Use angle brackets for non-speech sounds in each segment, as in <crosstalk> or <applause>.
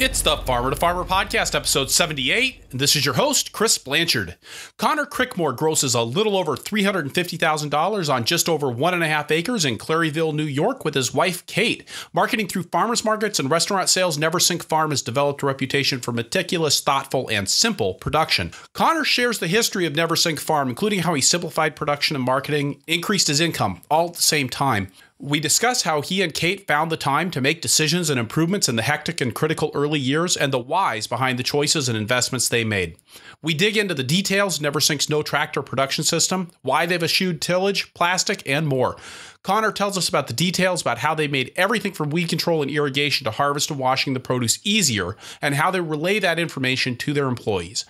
It's the Farmer to Farmer podcast, episode 78. And this is your host, Chris Blanchard. Conor Crickmore grosses a little over $350,000 on just over one and a half acres in Claryville, New York, with his wife, Kate. Marketing through farmers markets and restaurant sales, Neversink Farm has developed a reputation for meticulous, thoughtful, and simple production. Conor shares the history of Neversink Farm, including how he simplified production and marketing, increased his income, all at the same time. We discuss how he and Kate found the time to make decisions and improvements in the hectic and critical early years and the whys behind the choices and investments they made. We dig into the details Neversink's no tractor production system, why they've eschewed tillage, plastic, and more. Conor tells us about the details about how they made everything from weed control and irrigation to harvest and washing the produce easier and how they relay that information to their employees.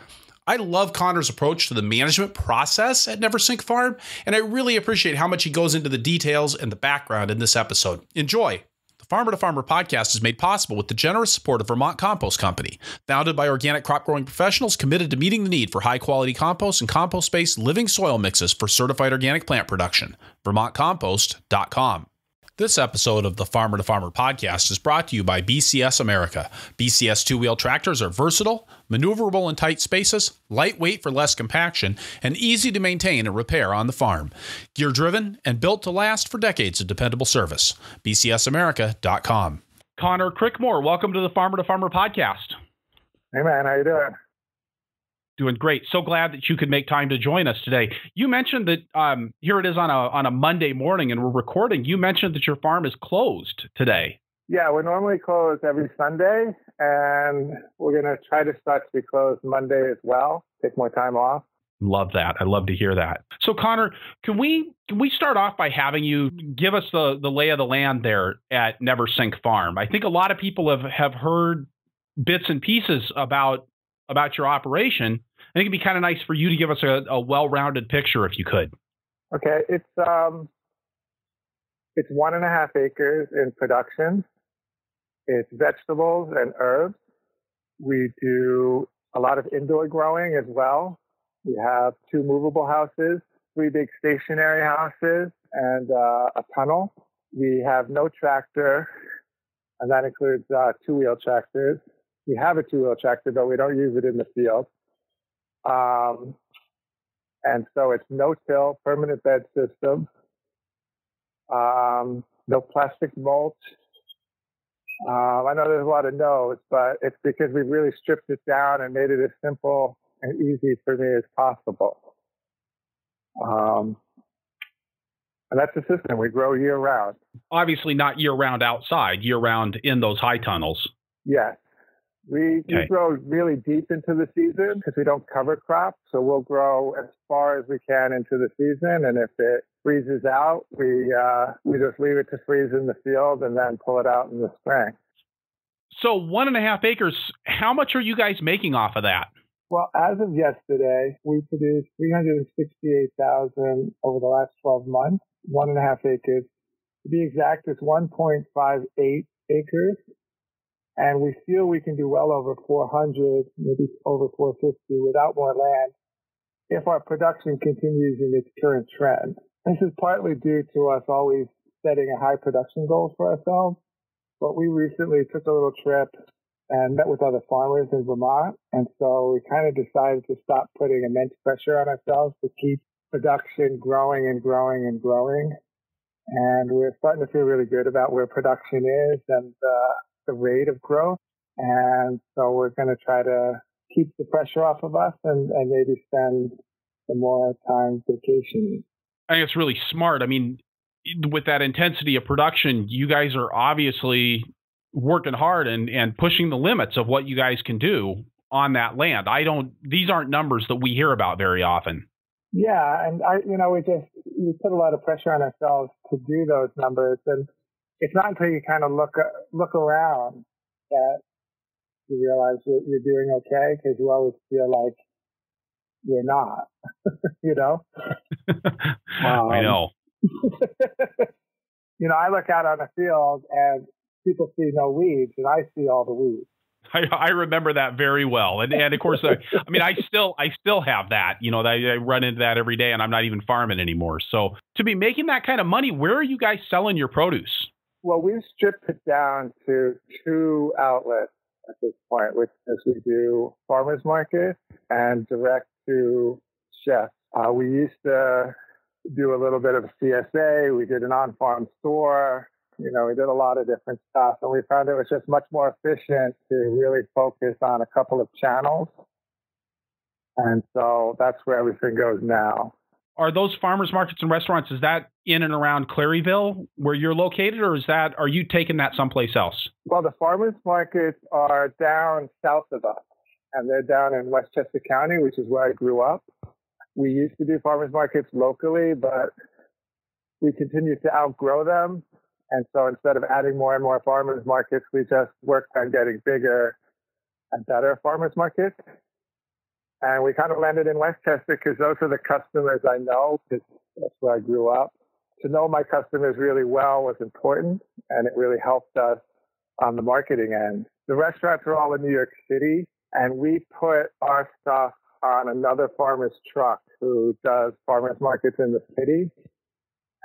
I love Conor's approach to the management process at Neversink Farm, and I really appreciate how much he goes into the details and the background in this episode. Enjoy. The Farmer to Farmer podcast is made possible with the generous support of Vermont Compost Company, founded by organic crop growing professionals committed to meeting the need for high quality compost and compost based living soil mixes for certified organic plant production. VermontCompost.com. This episode of the Farmer to Farmer podcast is brought to you by BCS America. BCS two wheel tractors are versatile, maneuverable in tight spaces, lightweight for less compaction, and easy to maintain and repair on the farm. Gear driven and built to last for decades of dependable service. BCSAmerica.com. Conor Crickmore, welcome to the Farmer to Farmer podcast. Hey man, how you doing? Doing great. So glad that you could make time to join us today. You mentioned that um, here it is on a on a Monday morning, and we're recording. You mentioned that your farm is closed today. Yeah, we're normally closed every Sunday, and we're going to try to start to be closed Monday as well. Take more time off. Love that. I love to hear that. So, Conor, can we can we start off by having you give us the the lay of the land there at Neversink Farm? I think a lot of people have have heard bits and pieces about about your operation, I think it'd be kind of nice for you to give us a, a well-rounded picture, if you could. Okay, it's um, it's one and a half acres in production. It's vegetables and herbs. We do a lot of indoor growing as well. We have two movable houses, three big stationary houses, and uh, a tunnel. We have no tractor, and that includes uh, two-wheel tractors. We have a two-wheel tractor, but we don't use it in the field. Um, and so it's no-till, permanent bed system, um, no plastic mulch. Um, I know there's a lot of no's, but it's because we've really stripped it down and made it as simple and easy for me as possible. Um, and that's the system. We grow year round. Obviously, not year round outside, year round in those high tunnels. Yes. We, okay. we grow really deep into the season because we don't cover crops. So we'll grow as far as we can into the season. And if it freezes out, we, uh, we just leave it to freeze in the field and then pull it out in the spring. So one and a half acres, how much are you guys making off of that? Well, as of yesterday, we produced 368,000 over the last 12 months, one and a half acres. To be exact, it's 1.58 acres and we feel we can do well over 400, maybe over 450 without more land if our production continues in its current trend. This is partly due to us always setting a high production goal for ourselves, but we recently took a little trip and met with other farmers in Vermont. And so we kind of decided to stop putting immense pressure on ourselves to keep production growing and growing and growing. And we're starting to feel really good about where production is and uh, the rate of growth. And so we're going to try to keep the pressure off of us and, and maybe spend some more time vacationing. I think it's really smart. I mean, with that intensity of production, you guys are obviously working hard and, and pushing the limits of what you guys can do on that land. I don't, these aren't numbers that we hear about very often. Yeah. And I, you know, we just, we put a lot of pressure on ourselves to do those numbers. And it's not until you kind of look look around that you realize you're, you're doing okay because you always feel like you're not. <laughs> you know. um, <laughs> I know. <laughs> you know, I look out on the field and people see no weeds, and I see all the weeds. I, I remember that very well, and and of course, I, I mean, I still I still have that. You know, I, I run into that every day, and I'm not even farming anymore. So to be making that kind of money, where are you guys selling your produce? Well, we've stripped it down to two outlets. at this point, which is we do farmers market and direct to chefs. Uh, we used to do a little bit of CSA. We did an on-farm store. You know, we did a lot of different stuff, and we found it was just much more efficient to really focus on a couple of channels. And so that's where everything goes now. Are those farmers markets and restaurants? Is that in and around Claryville where you're located, or is that are you taking that someplace else? Well, the farmers markets are down south of us, and they're down in Westchester County, which is where I grew up. We used to do farmers markets locally, but we continue to outgrow them. And so instead of adding more and more farmers markets, we just worked on getting bigger and better farmers markets. And we kind of landed in Westchester because those are the customers I know because that's where I grew up. To know my customers really well was important and it really helped us on the marketing end. The restaurants are all in New York City and we put our stuff on another farmer's truck who does farmers markets in the city.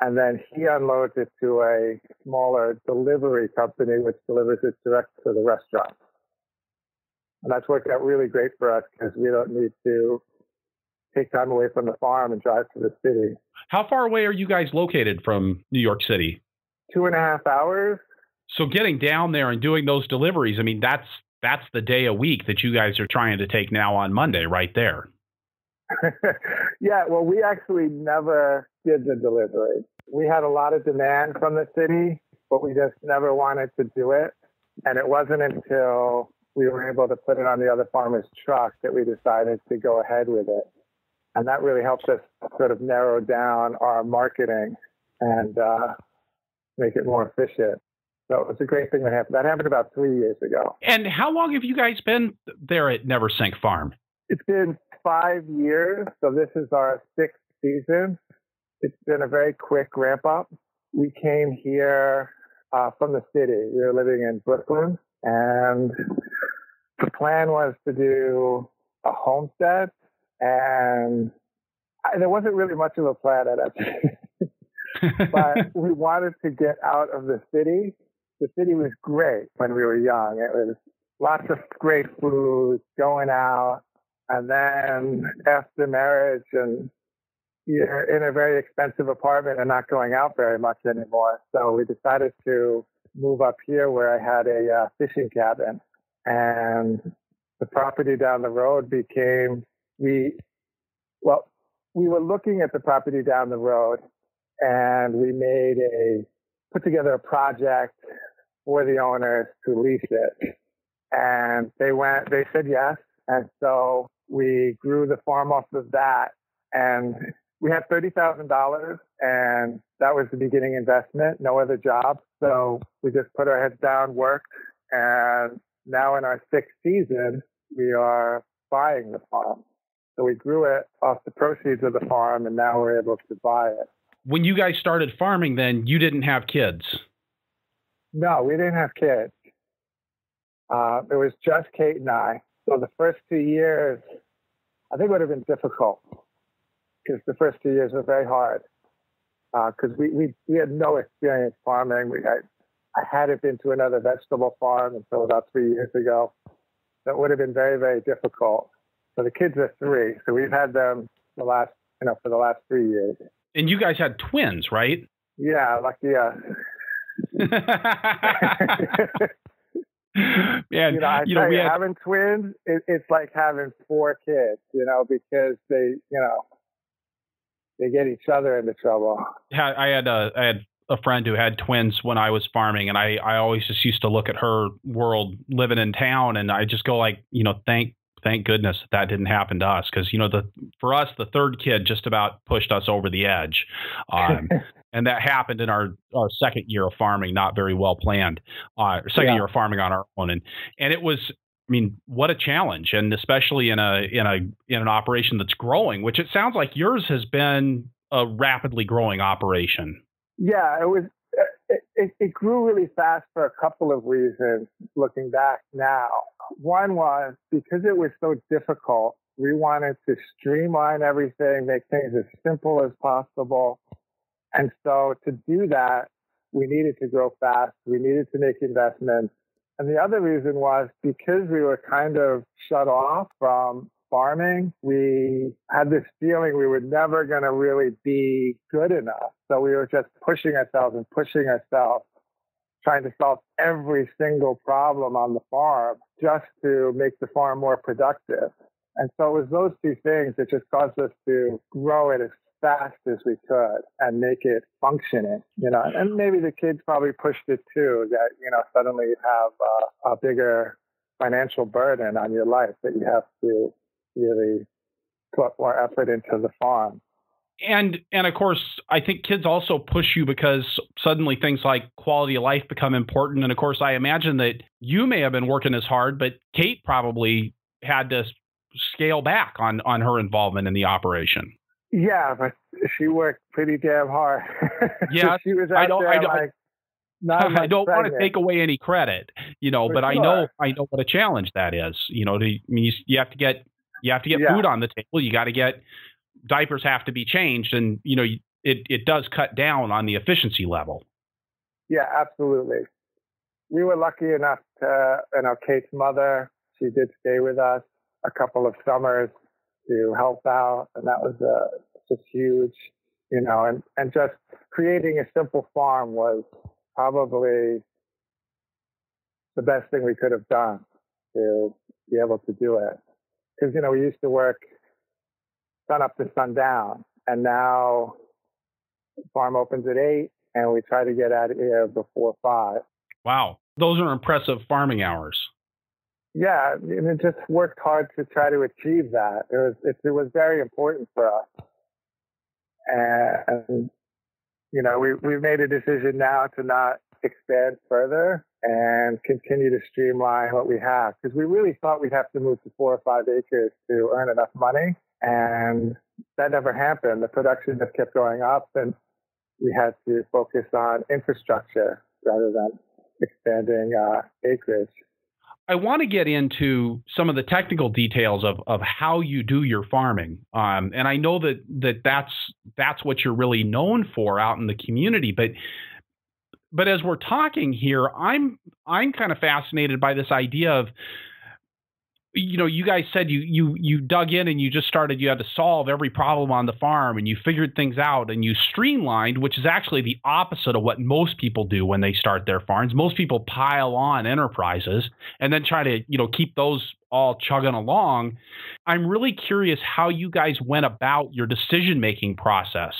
And then he unloads it to a smaller delivery company, which delivers it direct to the restaurant. And that's worked out really great for us because we don't need to take time away from the farm and drive to the city. How far away are you guys located from New York City? Two and a half hours. So getting down there and doing those deliveries, I mean, that's that's the day a week that you guys are trying to take now on Monday, right there. <laughs> yeah, well, we actually never did the delivery. We had a lot of demand from the city, but we just never wanted to do it. And it wasn't until we were able to put it on the other farmer's truck that we decided to go ahead with it. And that really helps us sort of narrow down our marketing and uh, make it more efficient. So it was a great thing that happened. That happened about three years ago. And how long have you guys been there at Neversink Farm? It's been five years. So this is our sixth season. It's been a very quick ramp up. We came here uh, from the city. We were living in Brooklyn and the plan was to do a homestead, and I, there wasn't really much of a plan at it. <laughs> but we wanted to get out of the city. The city was great when we were young. It was lots of great food, going out, and then after marriage and you're in a very expensive apartment and not going out very much anymore. So we decided to move up here where I had a uh, fishing cabin and the property down the road became we well we were looking at the property down the road and we made a put together a project for the owners to lease it and they went they said yes and so we grew the farm off of that and we had $30,000 and that was the beginning investment, no other job. So we just put our heads down, worked, and now in our sixth season, we are buying the farm. So we grew it off the proceeds of the farm, and now we're able to buy it. When you guys started farming, then you didn't have kids. No, we didn't have kids. Uh, it was just Kate and I. So the first two years, I think would have been difficult because the first two years were very hard because uh, we, we we had no experience farming. We had I hadn't been to another vegetable farm until about three years ago. That would have been very, very difficult. So the kids are three. So we've had them the last, you know, for the last three years. And you guys had twins, right? Yeah, lucky us. <laughs> Man, you know, I you know, you, had... having twins, it, it's like having four kids, you know, because they, you know, they get each other into trouble. Yeah, I had uh, I had a friend who had twins when I was farming, and I I always just used to look at her world living in town, and I just go like, you know, thank thank goodness that, that didn't happen to us because you know the for us the third kid just about pushed us over the edge, um, <laughs> and that happened in our our second year of farming, not very well planned. Uh, second yeah. year of farming on our own, and and it was I mean, what a challenge, and especially in a in a in an operation that's growing, which it sounds like yours has been a rapidly growing operation. Yeah, it was. It, it, it grew really fast for a couple of reasons. Looking back now, one was because it was so difficult. We wanted to streamline everything, make things as simple as possible, and so to do that, we needed to grow fast. We needed to make investments And the other reason was because we were kind of shut off from farming, we had this feeling we were never going to really be good enough. So we were just pushing ourselves and pushing ourselves, trying to solve every single problem on the farm just to make the farm more productive. And so it was those two things that just caused us to grow it as fast as we could and make it functioning, you know, and maybe the kids probably pushed it too, that, you know, suddenly you have a, a bigger financial burden on your life that you have to really put more effort into the farm. And and of course, I think kids also push you because suddenly things like quality of life become important. And of course, I imagine that you may have been working as hard, but Kate probably had to scale back on on her involvement in the operation. Yeah, but she worked pretty damn hard. <laughs> Yeah, she was I don't. I don't. Like <laughs> I don't want to take away any credit, you know, For but I know I know what a challenge that is. You know, to, I mean, you, you have to get you have to get Yeah. food on the table. You got to get diapers have to be changed, and you know, it it does cut down on the efficiency level. Yeah, absolutely. We were lucky enough to, you know, Kate's mother, she did stay with us a couple of summers to help out. And that was uh, just huge, you know, and, and just creating a simple farm was probably the best thing we could have done to be able to do it. Because, you know, we used to work sun up to sundown and now farm opens at eight and we try to get out of here before five. Wow, those are impressive farming hours. Yeah, and it just worked hard to try to achieve that. It was it, it was very important for us, and you know we we made a decision now to not expand further and continue to streamline what we have because we really thought we'd have to move to four or five acres to earn enough money, and that never happened. The production just kept going up, and we had to focus on infrastructure rather than expanding uh, acreage. I want to get into some of the technical details of, of how you do your farming, um, and I know that, that that's that's what you're really known for out in the community. But but as we're talking here, I'm I'm kind of fascinated by this idea of you know you guys said you you you dug in and you just started you had to solve every problem on the farm and you figured things out and you streamlined which is actually the opposite of what most people do when they start their farms. Most people pile on enterprises and then try to you know keep those all chugging along. I'm really curious how you guys went about your decision making process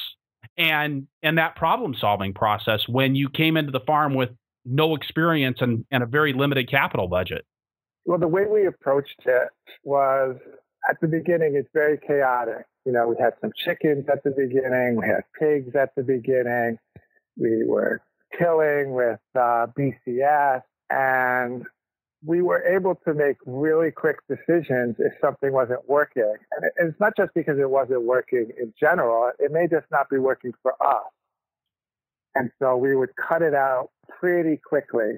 and and that problem solving process when you came into the farm with no experience and, and a very limited capital budget Well, the way we approached it was at the beginning, it's very chaotic. You know, we had some chickens at the beginning, we had pigs at the beginning, we were tilling with uh, BCS, and we were able to make really quick decisions if something wasn't working. And it's not just because it wasn't working in general, it may just not be working for us. And so we would cut it out pretty quickly.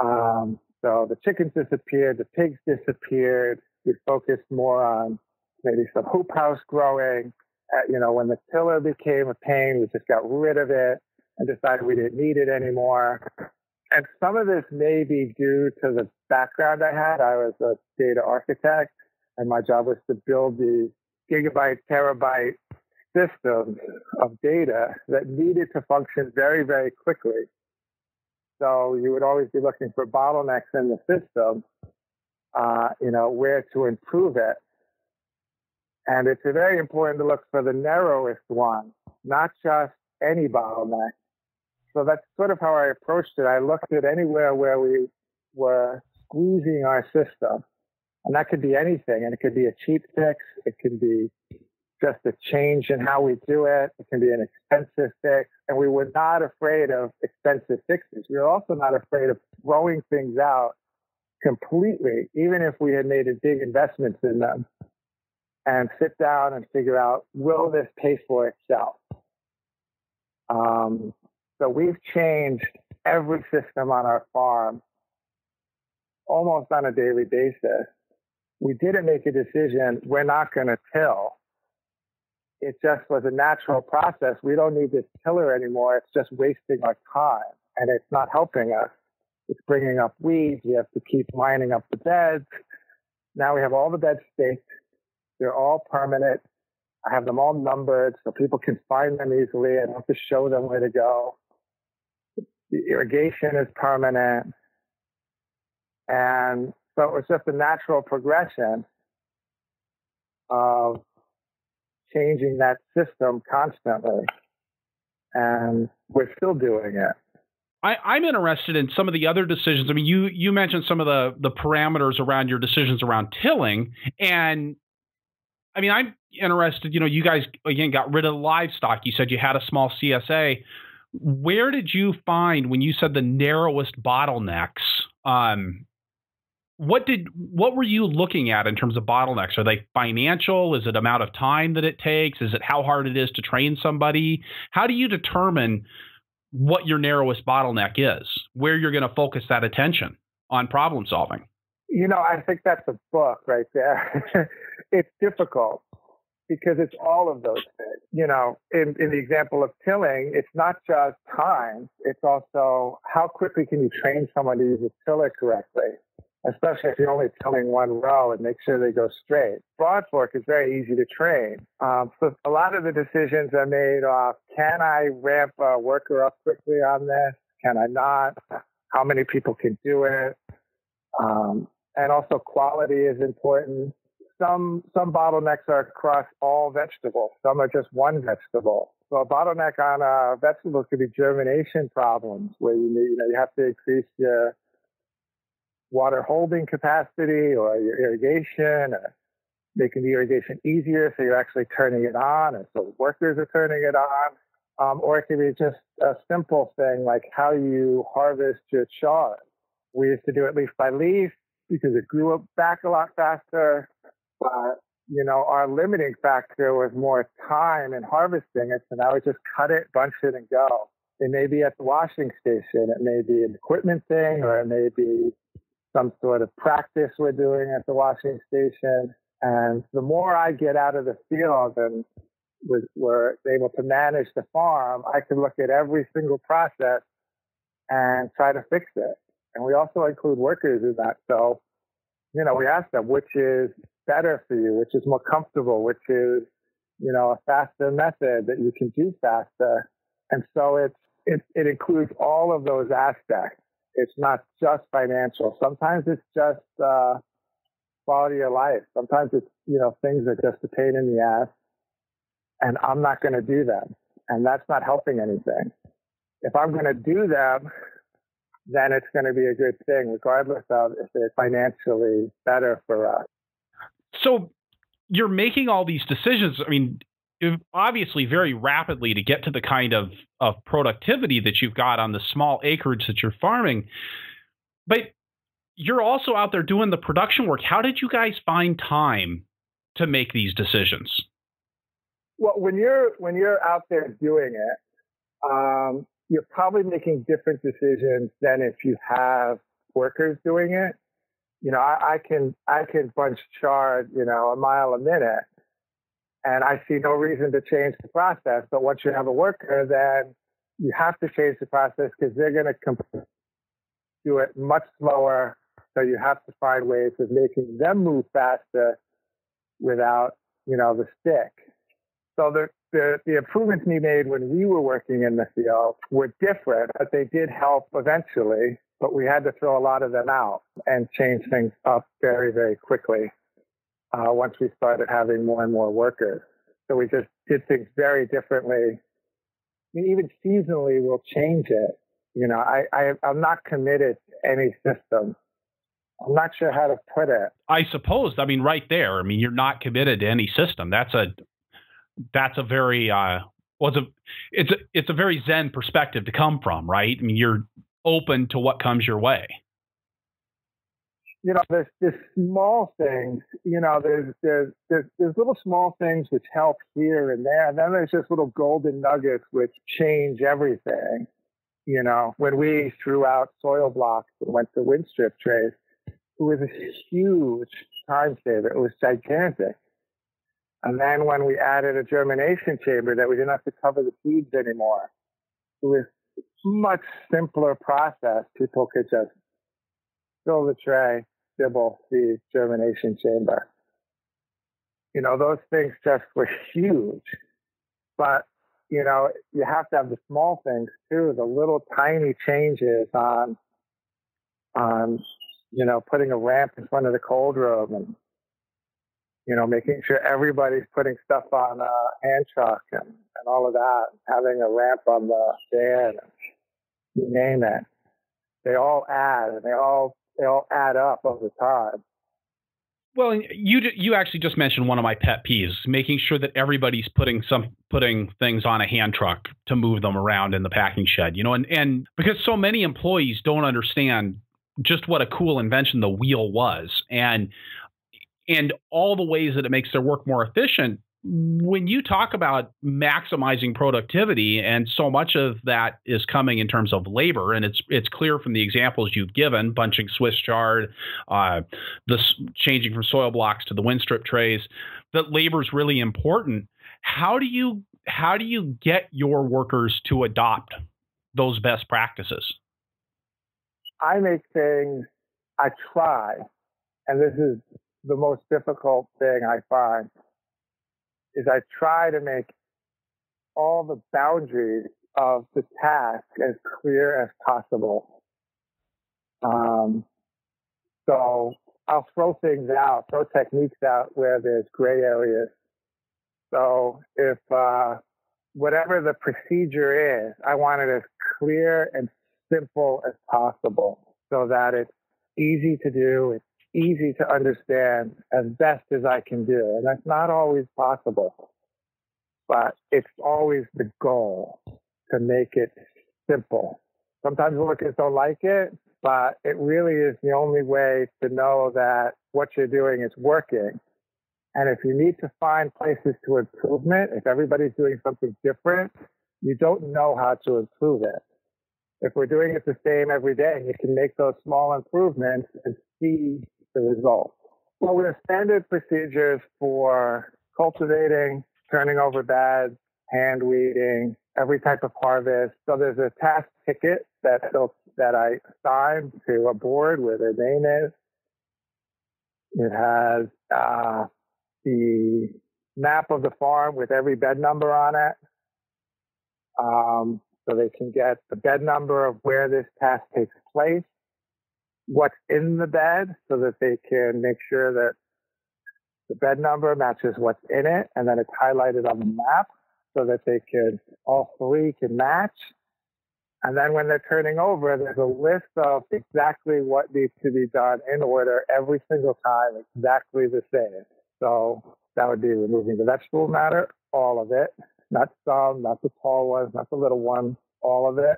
Um, so the chickens disappeared, the pigs disappeared. We focused more on maybe some hoop house growing. Uh, you know, when the tiller became a pain, we just got rid of it and decided we didn't need it anymore. And some of this may be due to the background I had. I was a data architect, and my job was to build these gigabyte, terabyte systems of data that needed to function very, very quickly. So you would always be looking for bottlenecks in the system, uh, you know, where to improve it. And it's very important to look for the narrowest one, not just any bottleneck. So that's sort of how I approached it. I looked at anywhere where we were squeezing our system. And that could be anything. And it could be a cheap fix. It can be just a change in how we do it. It can be an expensive fix. And we were not afraid of expensive fixes. We were also not afraid of throwing things out completely, even if we had made a big investments in them and sit down and figure out, will this pay for itself? Um, so we've changed every system on our farm almost on a daily basis. We didn't make a decision, we're not going to till. It just was a natural process. We don't need this tiller anymore. It's just wasting our time and it's not helping us. It's bringing up weeds. We have to keep lining up the beds. Now we have all the beds staked. They're all permanent. I have them all numbered so people can find them easily. I don't have to show them where to go. The irrigation is permanent. And so it was just a natural progression of changing that system constantly. And we're still doing it. I, am interested in some of the other decisions. I mean, you you mentioned some of the the parameters around your decisions around tilling, and I mean, I'm interested. You know, you guys again got rid of livestock. You said you had a small CSA. Where did you find when you said the narrowest bottlenecks? Um, what did what were you looking at in terms of bottlenecks? Are they financial? Is it amount of time that it takes? Is it how hard it is to train somebody? How do you determine what your narrowest bottleneck is? Where you're going to focus that attention on problem solving? You know, I think that's a book right there. <laughs> it's difficult because it's all of those things. You know, in, in the example of tilling, it's not just time, it's also how quickly can you train someone to use a tiller correctly, especially if you're only tilling one row and make sure they go straight. Broad fork is very easy to train. Um, so a lot of the decisions are made off, can I ramp a worker up quickly on this? Can I not? How many people can do it? Um, and also quality is important. Some some bottlenecks are across all vegetables. Some are just one vegetable. So a bottleneck on a vegetable could be germination problems, where you need, you know you have to increase your water holding capacity or your irrigation, or making the irrigation easier so you're actually turning it on, and so workers are turning it on. Um, or it could be just a simple thing like how you harvest your chard. We used to do it leaf by leaf because it grew up back a lot faster. But, you know, our limiting factor was more time in harvesting it. So now we just cut it, bunch it, and go. It may be at the washing station. It may be an equipment thing, or it may be some sort of practice we're doing at the washing station. And the more I get out of the field and we're able to manage the farm, I can look at every single process and try to fix it. And we also include workers in that. So, you know, we ask them which is better for you, which is more comfortable, which is, you know, a faster method that you can do faster. And so it's, it, it includes all of those aspects. It's not just financial. Sometimes it's just, uh, quality of life. Sometimes it's, you know, things are just a pain in the ass and I'm not going to do them. And that's not helping anything. If I'm going to do them, then it's going to be a good thing, regardless of if it's financially better for us. So you're making all these decisions. I mean, obviously very rapidly to get to the kind of, of productivity that you've got on the small acreage that you're farming. But you're also out there doing the production work. How did you guys find time to make these decisions? Well, when you're when you're out there doing it, um, you're probably making different decisions than if you have workers doing it. You know, I, I can I can punch chard, you know, a mile a minute, and I see no reason to change the process. But once you have a worker, then you have to change the process because they're going to comp- do it much slower. So you have to find ways of making them move faster without, you know, the stick. So the, the, the improvements we made when we were working in the field were different, but they did help eventually. But we had to throw a lot of them out and change things up very, very quickly uh, once we started having more and more workers. So we just did things very differently. I mean, even seasonally, we'll change it. You know, I, I I'm not committed to any system. I'm not sure how to put it. I suppose. I mean, right there. I mean, you're not committed to any system. That's a that's a very uh, well, it's a it's a it's a very Zen perspective to come from, right? I mean, you're open to what comes your way. You know, there's there's small things. You know, there's there's there's, there's little small things which help here and there, and then there's just little golden nuggets which change everything. You know, when we threw out soil blocks and went to Winstrip trays, it was a huge time saver. It was gigantic and then when we added a germination chamber that we didn't have to cover the seeds anymore, it was much simpler process. People could just fill the tray, dibble the germination chamber. You know, those things just were huge. But, you know, you have to have the small things too, the little tiny changes on, on, you know, putting a ramp in front of the cold room and, you know, making sure everybody's putting stuff on a hand truck and, and all of that, having a ramp on the stand, you name it. They all add and they all they all add up over time. Well, you you actually just mentioned one of my pet peeves: making sure that everybody's putting some putting things on a hand truck to move them around in the packing shed. You know, and and because so many employees don't understand just what a cool invention the wheel was, and and all the ways that it makes their work more efficient when you talk about maximizing productivity and so much of that is coming in terms of labor and it's it's clear from the examples you've given bunching swiss chard uh, this changing from soil blocks to the winstrip trays that labor is really important. How do you how do you get your workers to adopt those best practices? I make things i try and this is the most difficult thing i find is I try to make all the boundaries of the task as clear as possible. Um, so I'll throw things out, throw techniques out where there's gray areas. So if uh, whatever the procedure is, I want it as clear and simple as possible so that it's easy to do, it's easy to understand as best as I can do. And that's not always possible, but it's always the goal to make it simple. Sometimes workers don't like it, but it really is the only way to know that what you're doing is working. And if you need to find places to improvement, if everybody's doing something different, you don't know how to improve it. If we're doing it the same every day, you can make those small improvements and see the results. Well, we have standard procedures for cultivating, turning over beds, hand weeding, every type of harvest. So there's a task ticket that that I assign to a board where their name is. It has uh, the map of the farm with every bed number on it. Um, so they can get the bed number of where this task takes place what's in the bed so that they can make sure that the bed number matches what's in it and then it's highlighted on the map so that they can all three can match. And then when they're turning over, there's a list of exactly what needs to be done in order every single time, exactly the same. So that would be removing the vegetable matter, all of it, not some, not the tall ones, not the little ones, all of it.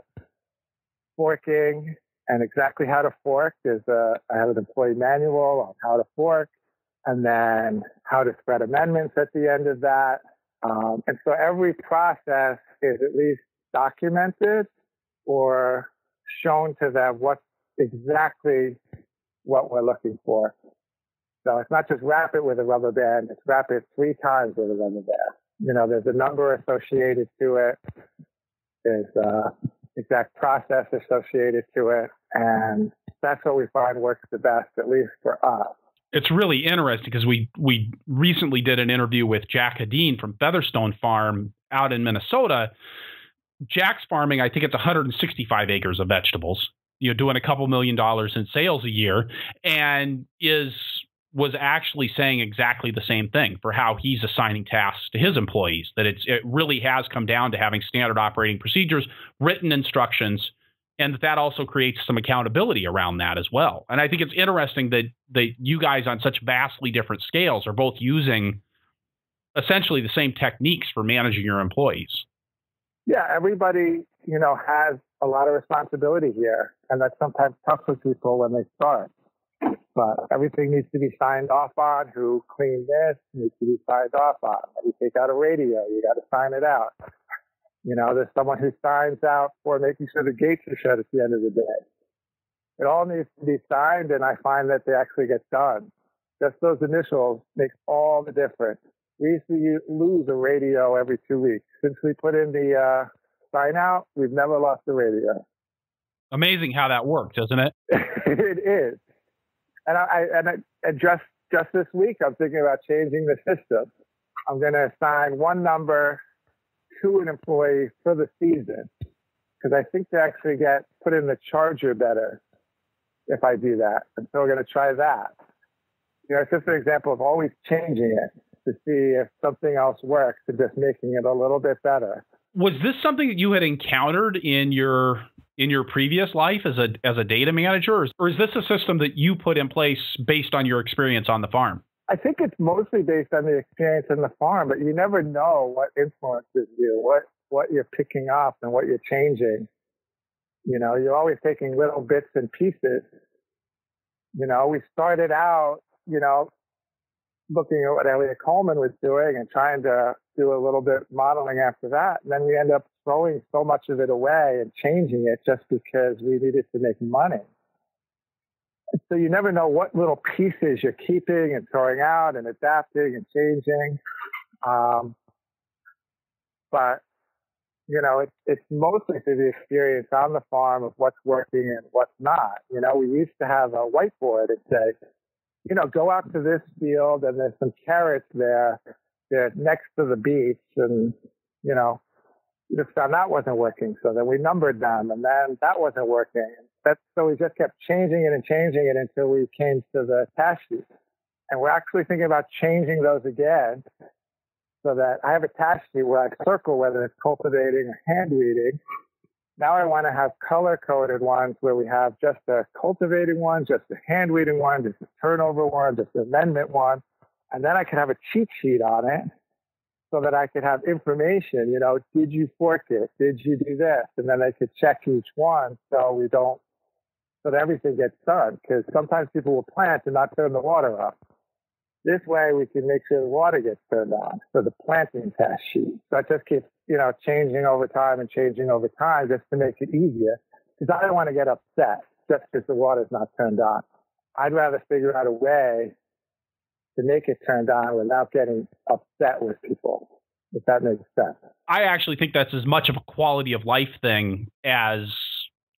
Forking, and exactly how to fork. There's a, I have an employee manual on how to fork and then how to spread amendments at the end of that. Um, and so every process is at least documented or shown to them what exactly what we're looking for. So it's not just wrap it with a rubber band, it's wrap it three times with a rubber band. You know, there's a number associated to it. There's uh, exact process associated to it. And that's what we find works the best, at least for us. It's really interesting because we we recently did an interview with Jack Hedin from Featherstone Farm out in Minnesota. Jack's farming, I think it's 165 acres of vegetables. You know, doing a couple million dollars in sales a year, and is was actually saying exactly the same thing for how he's assigning tasks to his employees. That it's it really has come down to having standard operating procedures, written instructions, and that that also creates some accountability around that as well. And I think it's interesting that that you guys on such vastly different scales are both using essentially the same techniques for managing your employees. Yeah, everybody, you know, has a lot of responsibility here, and that's sometimes tough for people when they start. But everything needs to be signed off on. Who cleaned this needs to be signed off on. When you take out a radio, you got to sign it out. You know, there's someone who signs out for making sure the gates are shut at the end of the day. It all needs to be signed, and I find that they actually get done. Just those initials make all the difference. We used to lose a radio every two weeks. Since we put in the uh, sign out, we've never lost a radio. Amazing how that works, isn't it? <laughs> it is. And I, and, I, just just this week, I'm thinking about changing the system. I'm going to assign one number to an employee for the season because I think they actually get put in the charger better if I do that. And so we're going to try that. You know, it's just an example of always changing it to see if something else works and just making it a little bit better. Was this something that you had encountered in your in your previous life as a as a data manager, or is this a system that you put in place based on your experience on the farm? I think it's mostly based on the experience in the farm, but you never know what influences you, what what you're picking up and what you're changing. You know, you're always taking little bits and pieces. You know, we started out, you know, looking at what Eliot Coleman was doing and trying to do a little bit modeling after that. And then we end up throwing so much of it away and changing it just because we needed to make money. So you never know what little pieces you're keeping and throwing out and adapting and changing. Um, but you know, it's it's mostly through the experience on the farm of what's working and what's not. You know, we used to have a whiteboard and say, you know, go out to this field and there's some carrots there. They're next to the beach and, you know, just found that wasn't working. So then we numbered them and then that wasn't working. So we just kept changing it and changing it until we came to the task sheet. And we're actually thinking about changing those again so that I have a task sheet where I circle whether it's cultivating or hand weeding. Now I want to have color coded ones where we have just a cultivating one, just a hand weeding one, just a turnover one, just an amendment one. And then I can have a cheat sheet on it so that I could have information, you know, did you fork it? Did you do this? And then I could check each one so we don't, so that everything gets done. Because sometimes people will plant and not turn the water off. This way we can make sure the water gets turned on for the planting test sheet. So it just keeps, you know, changing over time and changing over time just to make it easier. Because I don't want to get upset just because the water's not turned on. I'd rather figure out a way to make it turned on without getting upset with people, if that makes sense. I actually think that's as much of a quality of life thing as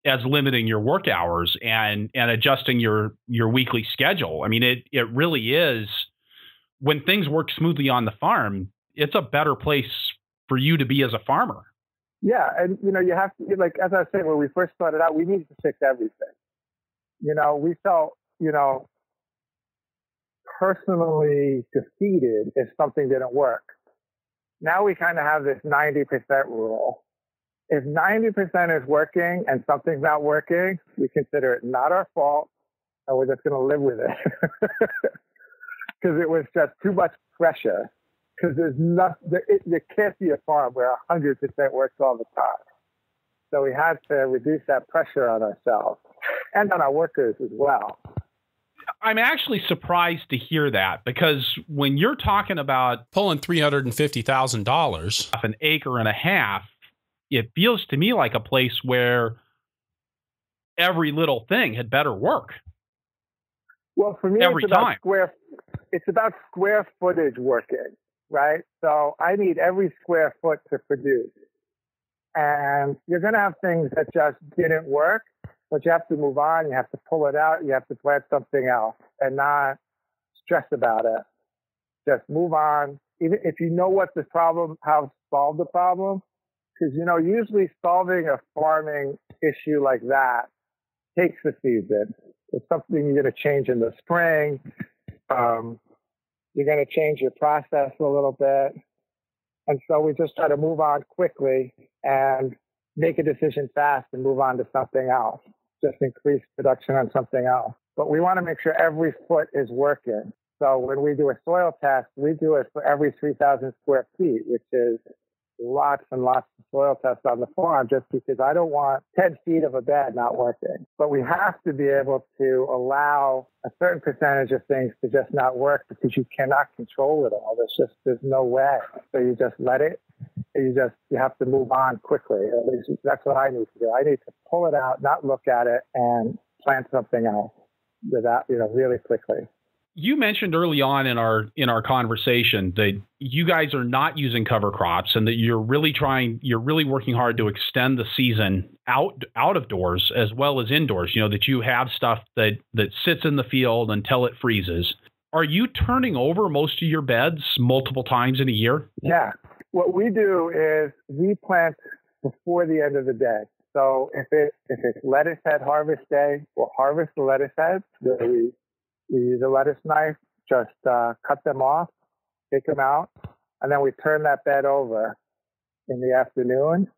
as limiting your work hours and and adjusting your your weekly schedule. I mean, it it really is when things work smoothly on the farm, it's a better place for you to be as a farmer. Yeah, and you know, you have to like as I saying when we first started out, we needed to fix everything. You know, we felt you know personally defeated if something didn't work. Now we kind of have this 90% rule. If 90% is working and something's not working, we consider it not our fault and we're just going to live with it. <laughs> Because it was just too much pressure. Because there's nothing, there can't be a farm where 100% works all the time. So we had to reduce that pressure on ourselves and on our workers as well. I'm actually surprised to hear that because when you're talking about pulling three hundred and fifty thousand dollars off an acre and a half, it feels to me like a place where every little thing had better work. Well, for me, every it's about time. square. It's about square footage working, right? So I need every square foot to produce, and you're going to have things that just didn't work but you have to move on. You have to pull it out. You have to plant something else and not stress about it. Just move on. Even if you know what the problem, how to solve the problem, because you know usually solving a farming issue like that takes a season. It's something you're going to change in the spring. Um, you're going to change your process a little bit. And so we just try to move on quickly and make a decision fast and move on to something else just increase production on something else. But we want to make sure every foot is working. So when we do a soil test, we do it for every 3,000 square feet, which is lots and lots of soil tests on the farm just because I don't want 10 feet of a bed not working. But we have to be able to allow a certain percentage of things to just not work because you cannot control it all. There's just, there's no way. So you just let it you just you have to move on quickly. At least that's what I need to do. I need to pull it out, not look at it, and plant something else without you know really quickly. You mentioned early on in our in our conversation that you guys are not using cover crops and that you're really trying you're really working hard to extend the season out out of doors as well as indoors. You know that you have stuff that that sits in the field until it freezes. Are you turning over most of your beds multiple times in a year? Yeah. What we do is we plant before the end of the day. So if it if it's lettuce head harvest day we'll harvest the lettuce heads we we use a lettuce knife, just uh, cut them off, take them out, and then we turn that bed over in the afternoon.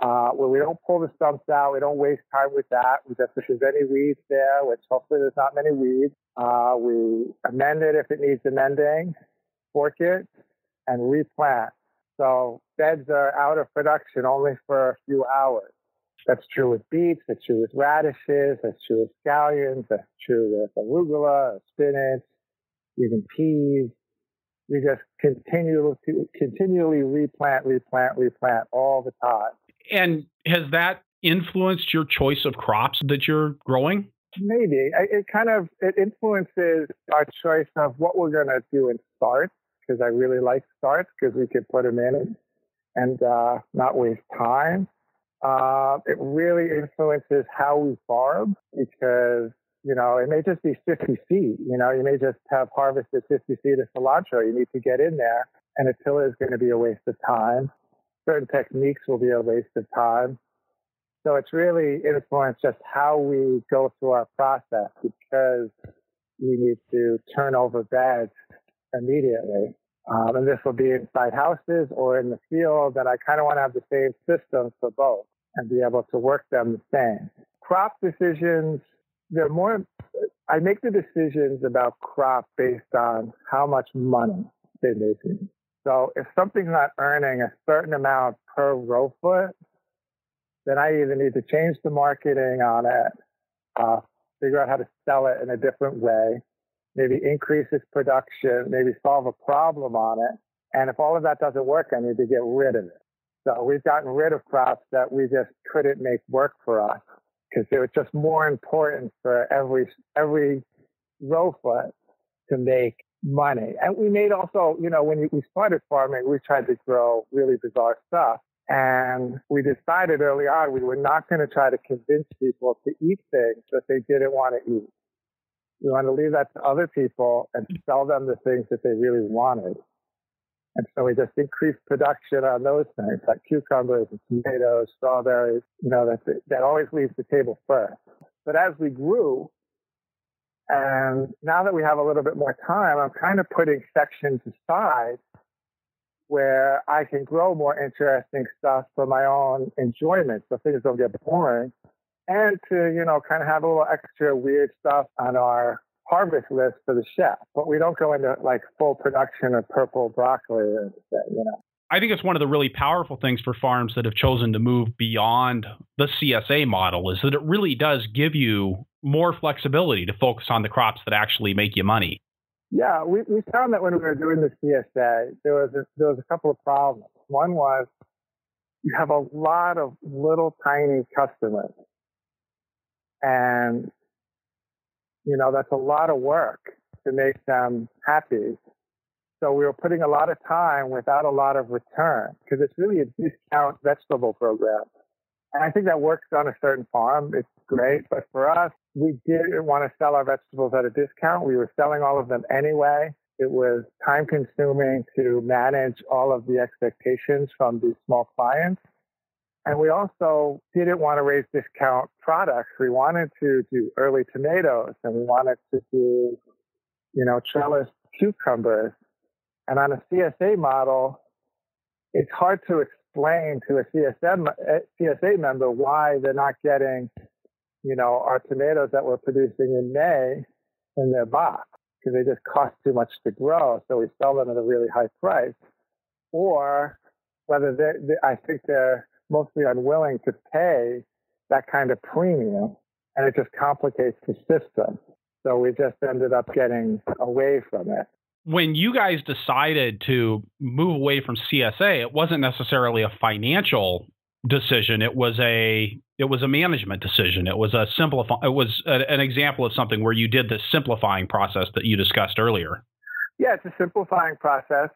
Uh, where we don't pull the stumps out, we don't waste time with that. We just, if there's any weeds there, which hopefully there's not many weeds, uh, we amend it if it needs amending, fork it, and replant. So beds are out of production only for a few hours. That's true with beets. That's true with radishes. That's true with scallions. That's true with arugula, spinach, even peas. We just continue to continually replant, replant, replant all the time. And has that influenced your choice of crops that you're growing? Maybe it kind of it influences our choice of what we're going to do in starts because I really like starts because we can put them in and uh, not waste time. Uh, it really influences how we farm because, you know, it may just be 50 feet. You know, you may just have harvested 50 feet of cilantro. You need to get in there and a tiller is going to be a waste of time. Certain techniques will be a waste of time. So it's really influenced just how we go through our process because we need to turn over beds immediately. Um, and this will be inside houses or in the field. And I kind of want to have the same systems for both and be able to work them the same. Crop decisions, they're more, I make the decisions about crop based on how much money they're making. So if something's not earning a certain amount per row foot, then I either need to change the marketing on it, uh, figure out how to sell it in a different way, maybe increase its production, maybe solve a problem on it. And if all of that doesn't work, I need to get rid of it. So we've gotten rid of crops that we just couldn't make work for us because it was just more important for every every row foot to make money. And we made also, you know, when we started farming, we tried to grow really bizarre stuff. And we decided early on we were not going to try to convince people to eat things that they didn't want to eat. We want to leave that to other people and mm. sell them the things that they really wanted. And so we just increased production on those things like cucumbers and tomatoes, strawberries, you know, that, that always leaves the table first. But as we grew, and now that we have a little bit more time, I'm kind of putting sections aside where I can grow more interesting stuff for my own enjoyment so things don't get boring and to, you know, kind of have a little extra weird stuff on our harvest list for the chef. But we don't go into like full production of purple broccoli or you know. I think it's one of the really powerful things for farms that have chosen to move beyond the CSA model is that it really does give you more flexibility to focus on the crops that actually make you money. Yeah, we, we found that when we were doing the CSA, there was a, there was a couple of problems. One was you have a lot of little tiny customers and, you know, that's a lot of work to make them happy. So we were putting a lot of time without a lot of return because it's really a discount vegetable program. And I think that works on a certain farm. It's great. But for us, we didn't want to sell our vegetables at a discount. We were selling all of them anyway. It was time consuming to manage all of the expectations from these small clients. And we also didn't want to raise discount products. We wanted to do early tomatoes and we wanted to do, you know, trellis cucumbers. And on a CSA model, it's hard to explain to a CSM, CSA member why they're not getting, you know, our tomatoes that we're producing in May in their box because they just cost too much to grow. So we sell them at a really high price. Or whether they, I think they're mostly unwilling to pay that kind of premium and it just complicates the system. So we just ended up getting away from it. When you guys decided to move away from CSA, it wasn't necessarily a financial decision. It was a it was a management decision. It was a simplify. It was a, an example of something where you did the simplifying process that you discussed earlier. Yeah, it's a simplifying process,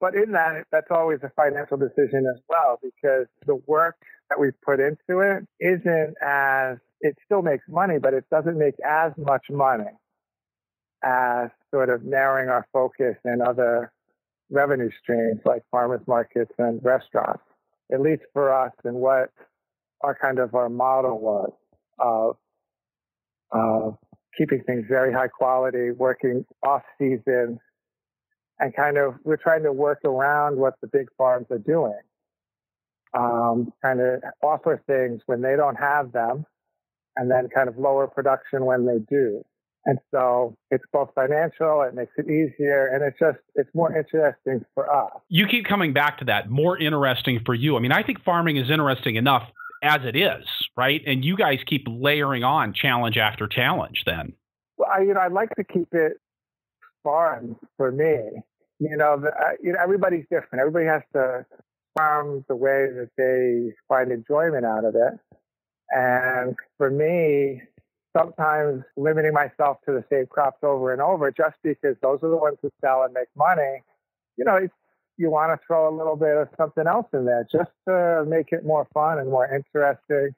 but in that, that's always a financial decision as well because the work that we've put into it isn't as it still makes money, but it doesn't make as much money as sort of narrowing our focus in other revenue streams like farmers markets and restaurants, at least for us and what our kind of our model was of, of keeping things very high quality, working off season, and kind of we're trying to work around what the big farms are doing. Um, kind of offer things when they don't have them, and then kind of lower production when they do. And so it's both financial, it makes it easier, and it's just, it's more interesting for us. You keep coming back to that, more interesting for you. I mean, I think farming is interesting enough as it is, right? And you guys keep layering on challenge after challenge then. Well, I, you know, I'd like to keep it fun for me. You know, the, uh, you know, everybody's different. Everybody has to farm the way that they find enjoyment out of it. And for me, sometimes limiting myself to the same crops over and over just because those are the ones that sell and make money. You know, you want to throw a little bit of something else in there just to make it more fun and more interesting.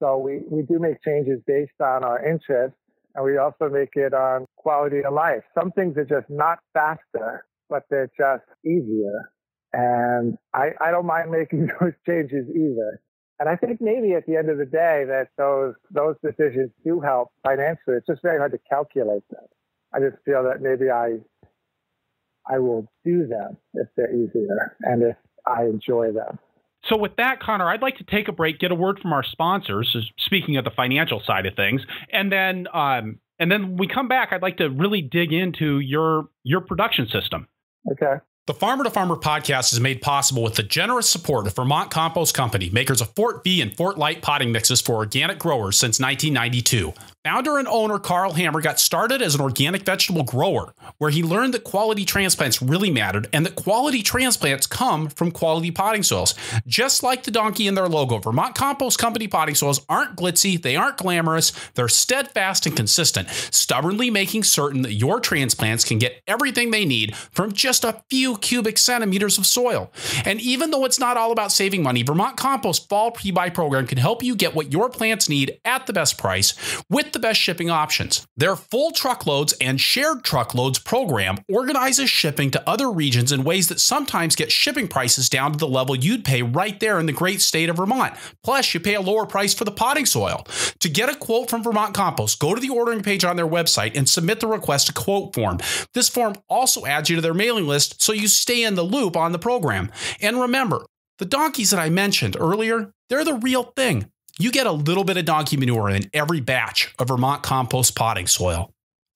So we, we do make changes based on our interests and we also make it on quality of life. Some things are just not faster, but they're just easier. And I, I don't mind making <laughs> those changes either. And I think maybe at the end of the day that those those decisions do help financially. It's just very hard to calculate them. I just feel that maybe I I will do them if they're easier and if I enjoy them. So, with that, Conor, I'd like to take a break, get a word from our sponsors. Speaking of the financial side of things, and then um, and then we come back. I'd like to really dig into your your production system. Okay. The Farmer to Farmer podcast is made possible with the generous support of Vermont Compost Company, makers of Fort Vee and Fort-Lite potting mixes for organic growers since 1992. Founder and owner Karl Hammer got started as an organic vegetable grower, where he learned that quality transplants really mattered and that quality transplants come from quality potting soils. Just like the donkey in their logo, Vermont Compost Company potting soils aren't glitzy, they aren't glamorous, they're steadfast and consistent, stubbornly making certain that your transplants can get everything they need from just a few cubic centimeters of soil. And even though it's not all about saving money, Vermont Compost Fall Pre-Buy program can help you get what your plants need at the best price with the best shipping options. Their full truckloads and shared truckloads program organizes shipping to other regions in ways that sometimes get shipping prices down to the level you'd pay right there in the great state of Vermont. Plus, you pay a lower price for the potting soil. To get a quote from Vermont Compost, go to the ordering page on their website and submit the request a quote form. This form also adds you to their mailing list so you stay in the loop on the program. And remember, the donkeys that I mentioned earlier, they're the real thing. You get a little bit of donkey manure in every batch of Vermont compost potting soil.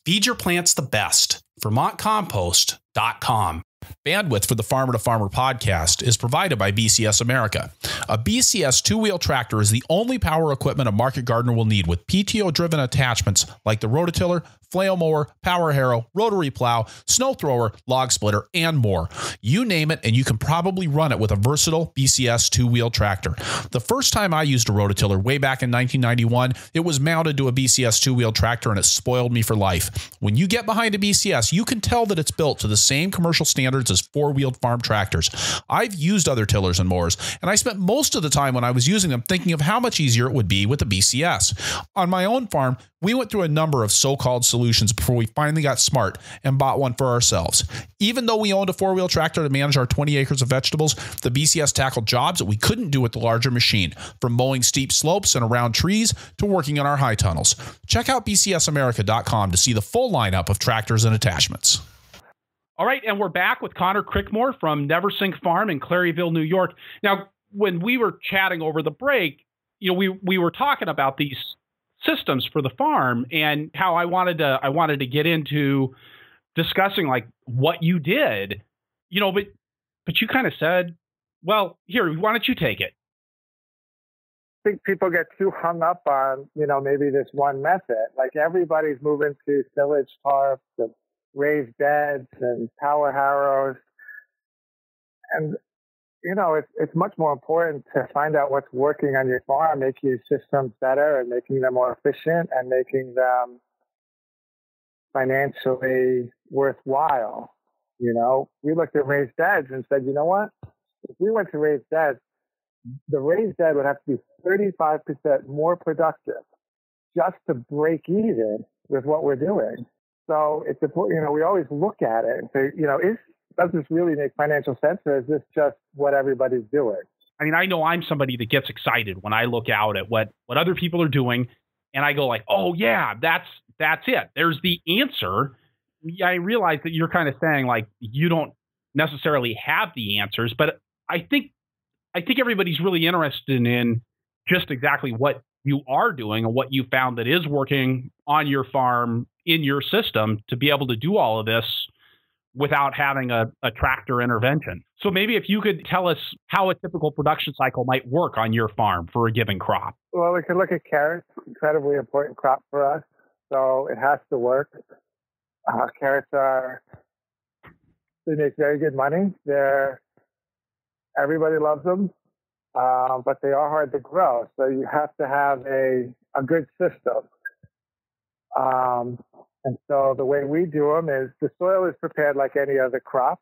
Feed your plants the best. VermontCompost.com. Bandwidth for the Farmer to Farmer podcast is provided by BCS America. A BCS two wheel tractor is the only power equipment a market gardener will need with PTO driven attachments like the rototiller, flail mower, power harrow, rotary plow, snow thrower, log splitter, and more. You name it, and you can probably run it with a versatile BCS two wheel tractor. The first time I used a rototiller way back in 1991, it was mounted to a BCS two wheel tractor and it spoiled me for life. When you get behind a BCS, you can tell that it's built to the same commercial standards as four wheeled farm tractors. I've used other tillers and mowers, and I spent most of the time when I was using them thinking of how much easier it would be with a BCS. On my own farm, we went through a number of so called solutions before we finally got smart and bought one for ourselves. Even though we owned a four wheel tractor to manage our 20 acres of vegetables, the BCS tackled jobs that we couldn't do with the larger machine, from mowing steep slopes and around trees to working in our high tunnels. Check out bcsamerica.com to see the full lineup of tractors and attachments. All right, and we're back with Conor Crickmore from Neversink Farm in Claryville, New York. Now, when we were chatting over the break, you know, we we were talking about these systems for the farm and how I wanted to I wanted to get into discussing like what you did, you know, but but you kind of said, well, here, why don't you take it? I think people get too hung up on, you know, maybe this one method. Like everybody's moving to tillage tarps and raised beds and power harrows. And you know, it's, it's much more important to find out what's working on your farm, make your systems better and making them more efficient and making them financially worthwhile. You know, we looked at raised beds and said, you know what? If we went to raised beds, the raised bed would have to be 35% more productive just to break even with what we're doing. So it's important, you know, we always look at it and say, you know, is, does this really make financial sense or is this just what everybody's doing? I mean, I know I'm somebody that gets excited when I look out at what, what other people are doing and I go like, oh yeah, that's, that's it. There's the answer. I realize that you're kind of saying like, you don't necessarily have the answers, but I think, I think everybody's really interested in just exactly what you are doing and what you found that is working on your farm in your system to be able to do all of this without having a, a, tractor intervention. So maybe if you could tell us how a typical production cycle might work on your farm for a given crop. Well, we could look at carrots, incredibly important crop for us. So it has to work. Uh, carrots are, they make very good money. They're, everybody loves them, uh, but they are hard to grow. So you have to have a, a good system. Um, and so the way we do them is the soil is prepared like any other crop.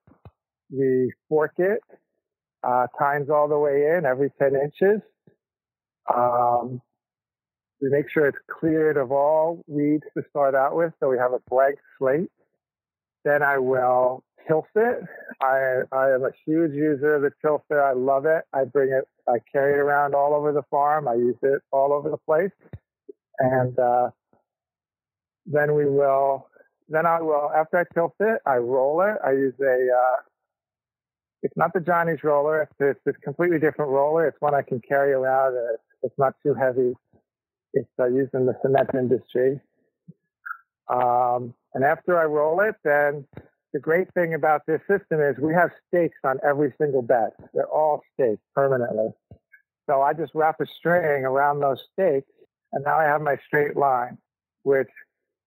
We fork it, uh, tines all the way in every 10 inches. Um, we make sure it's cleared of all weeds to start out with, so we have a blank slate. Then I will tilth it. I, I am a huge user of the tilther. I love it. I bring it, I carry it around all over the farm. I use it all over the place. And, uh, then we will, then I will, after I tilt it, I roll it. I use a, uh, it's not the Johnny's roller. It's, a completely different roller. It's one I can carry around. It's, it's not too heavy. It's uh, used in the cement industry. Um, and after I roll it, then the great thing about this system is we have stakes on every single bed. They're all staked permanently. So I just wrap a string around those stakes, and now I have my straight line, which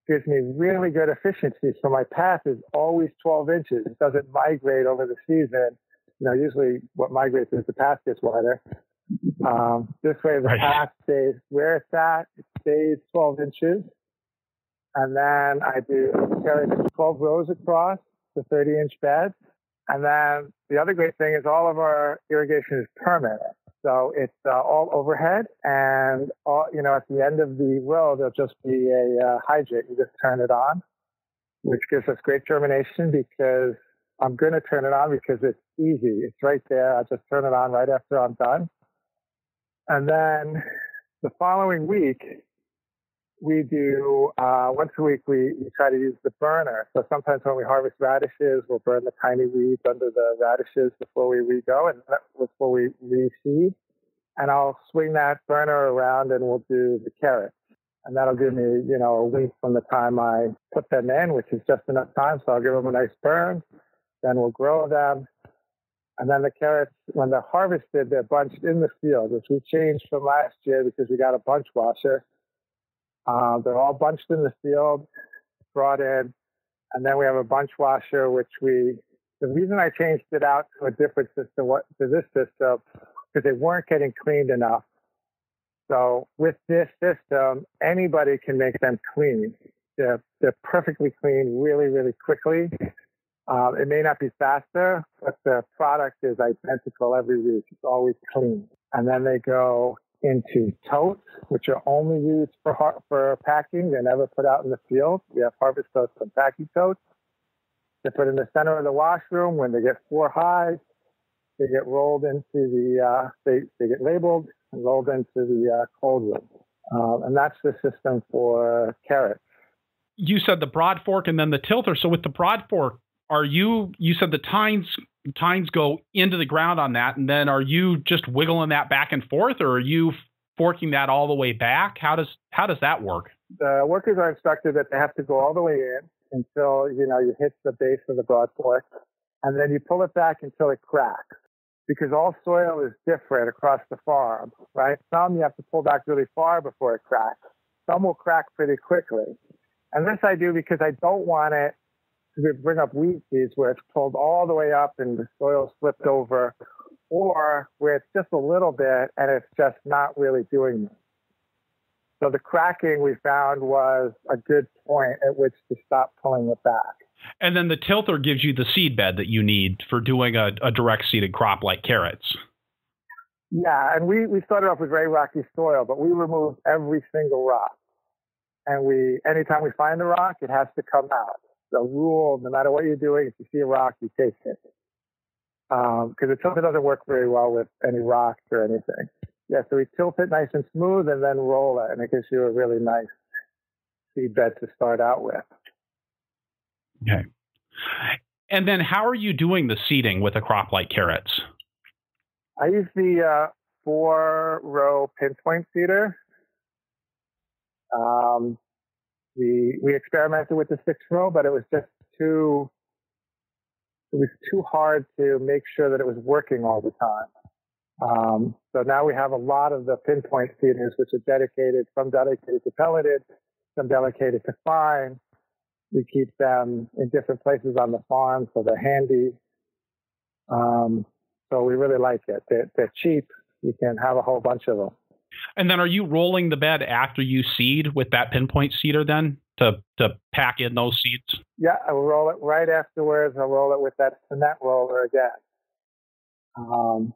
gives me really good efficiency. So my path is always 12 inches. It doesn't migrate over the season. You know, usually what migrates is the path gets wider. Um, this way the right. path stays where it's at. It stays 12 inches. And then I do carry 12 rows across the 30 inch bed. And then the other great thing is all of our irrigation is permanent. So it's uh, all overhead, and all, you know at the end of the row there'll just be a uh, hydrant. You just turn it on, which gives us great germination because I'm going to turn it on because it's easy. It's right there. I just turn it on right after I'm done, and then the following week we do uh, once a week we, we try to use the burner. So sometimes when we harvest radishes, we'll burn the tiny weeds under the radishes before we re-go and before we reseed. And I'll swing that burner around and we'll do the carrots. And that'll give me, you know, a week from the time I put them in, which is just enough time. So I'll give them a nice burn. Then we'll grow them. And then the carrots, when they're harvested, they're bunched in the field, which we changed from last year because we got a bunch washer. Uh, they're all bunched in the field, brought in, and then we have a bunch washer, which we. The reason I changed it out to a different system, what to this system, because they weren't getting cleaned enough. So with this system, anybody can make them clean. They're, they're perfectly clean really, really quickly. Um, it may not be faster, but the product is identical every week. It's always clean. And then they go into totes, which are only used for for packing. They're never put out in the field. We have harvest totes and packing totes. They're put in the center of the washroom. When they get four high, they get rolled into the, uh, they, they get labeled and rolled into the uh, cold room. Um, and that's the system for carrots. You said the broad fork and then the tilther. So with the broad fork, are you, you said the tines tines go into the ground on that, and then are you just wiggling that back and forth, or are you forking that all the way back? How does how does that work? The workers are instructed that they have to go all the way in until you know you hit the base of the broad fork, and then you pull it back until it cracks. Because all soil is different across the farm, right? Some you have to pull back really far before it cracks. Some will crack pretty quickly. And this I do because I don't want it to bring up weed seeds where it's pulled all the way up and the soil slipped over or where it's just a little bit and it's just not really doing much. So the cracking we found was a good point at which to stop pulling it back. And then the tilther gives you the seed bed that you need for doing a, a direct seeded crop like carrots. Yeah, and we, we started off with very rocky soil, but we removed every single rock. And we, anytime we find a rock, it has to come out. The rule, no matter what you're doing, if you see a rock, you take it. Because um, the tilther doesn't work very well with any rocks or anything. Yeah, so we tilt it nice and smooth and then roll it, and it gives you a really nice seed bed to start out with. Okay. And then how are you doing the seeding with a crop like carrots? I use the uh, four row pinpoint seeder. Um, we we experimented with the six row, but it was just too it was too hard to make sure that it was working all the time. Um, so now we have a lot of the pinpoint seeders, which are dedicated, some dedicated to pelleted, some dedicated to fine. We keep them in different places on the farm, so they're handy. Um, so we really like it. They're, they're cheap. You can have a whole bunch of them. And then are you rolling the bed after you seed with that pinpoint seeder then to, to pack in those seeds? Yeah, I will roll it right afterwards. I'll roll it with that cement roller again. Um,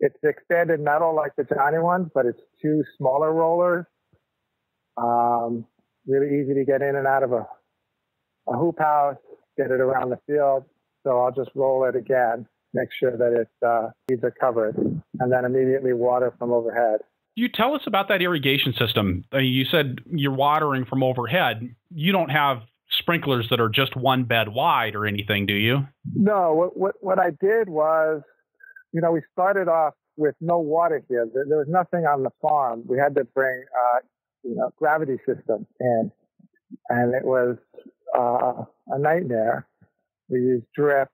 it's expanded metal like the Johnny ones, but it's two smaller rollers. Um, really easy to get in and out of a, a hoop house, get it around the field. So I'll just roll it again, make sure that its uh, seeds are covered, and then immediately water from overhead. You tell us about that irrigation system. You said you're watering from overhead. You don't have sprinklers that are just one bed wide or anything, do you? No. What what, what I did was, you know, we started off with no water here. There, there was nothing on the farm. We had to bring, uh, you know, gravity system in, and it was uh, a nightmare. We used drip,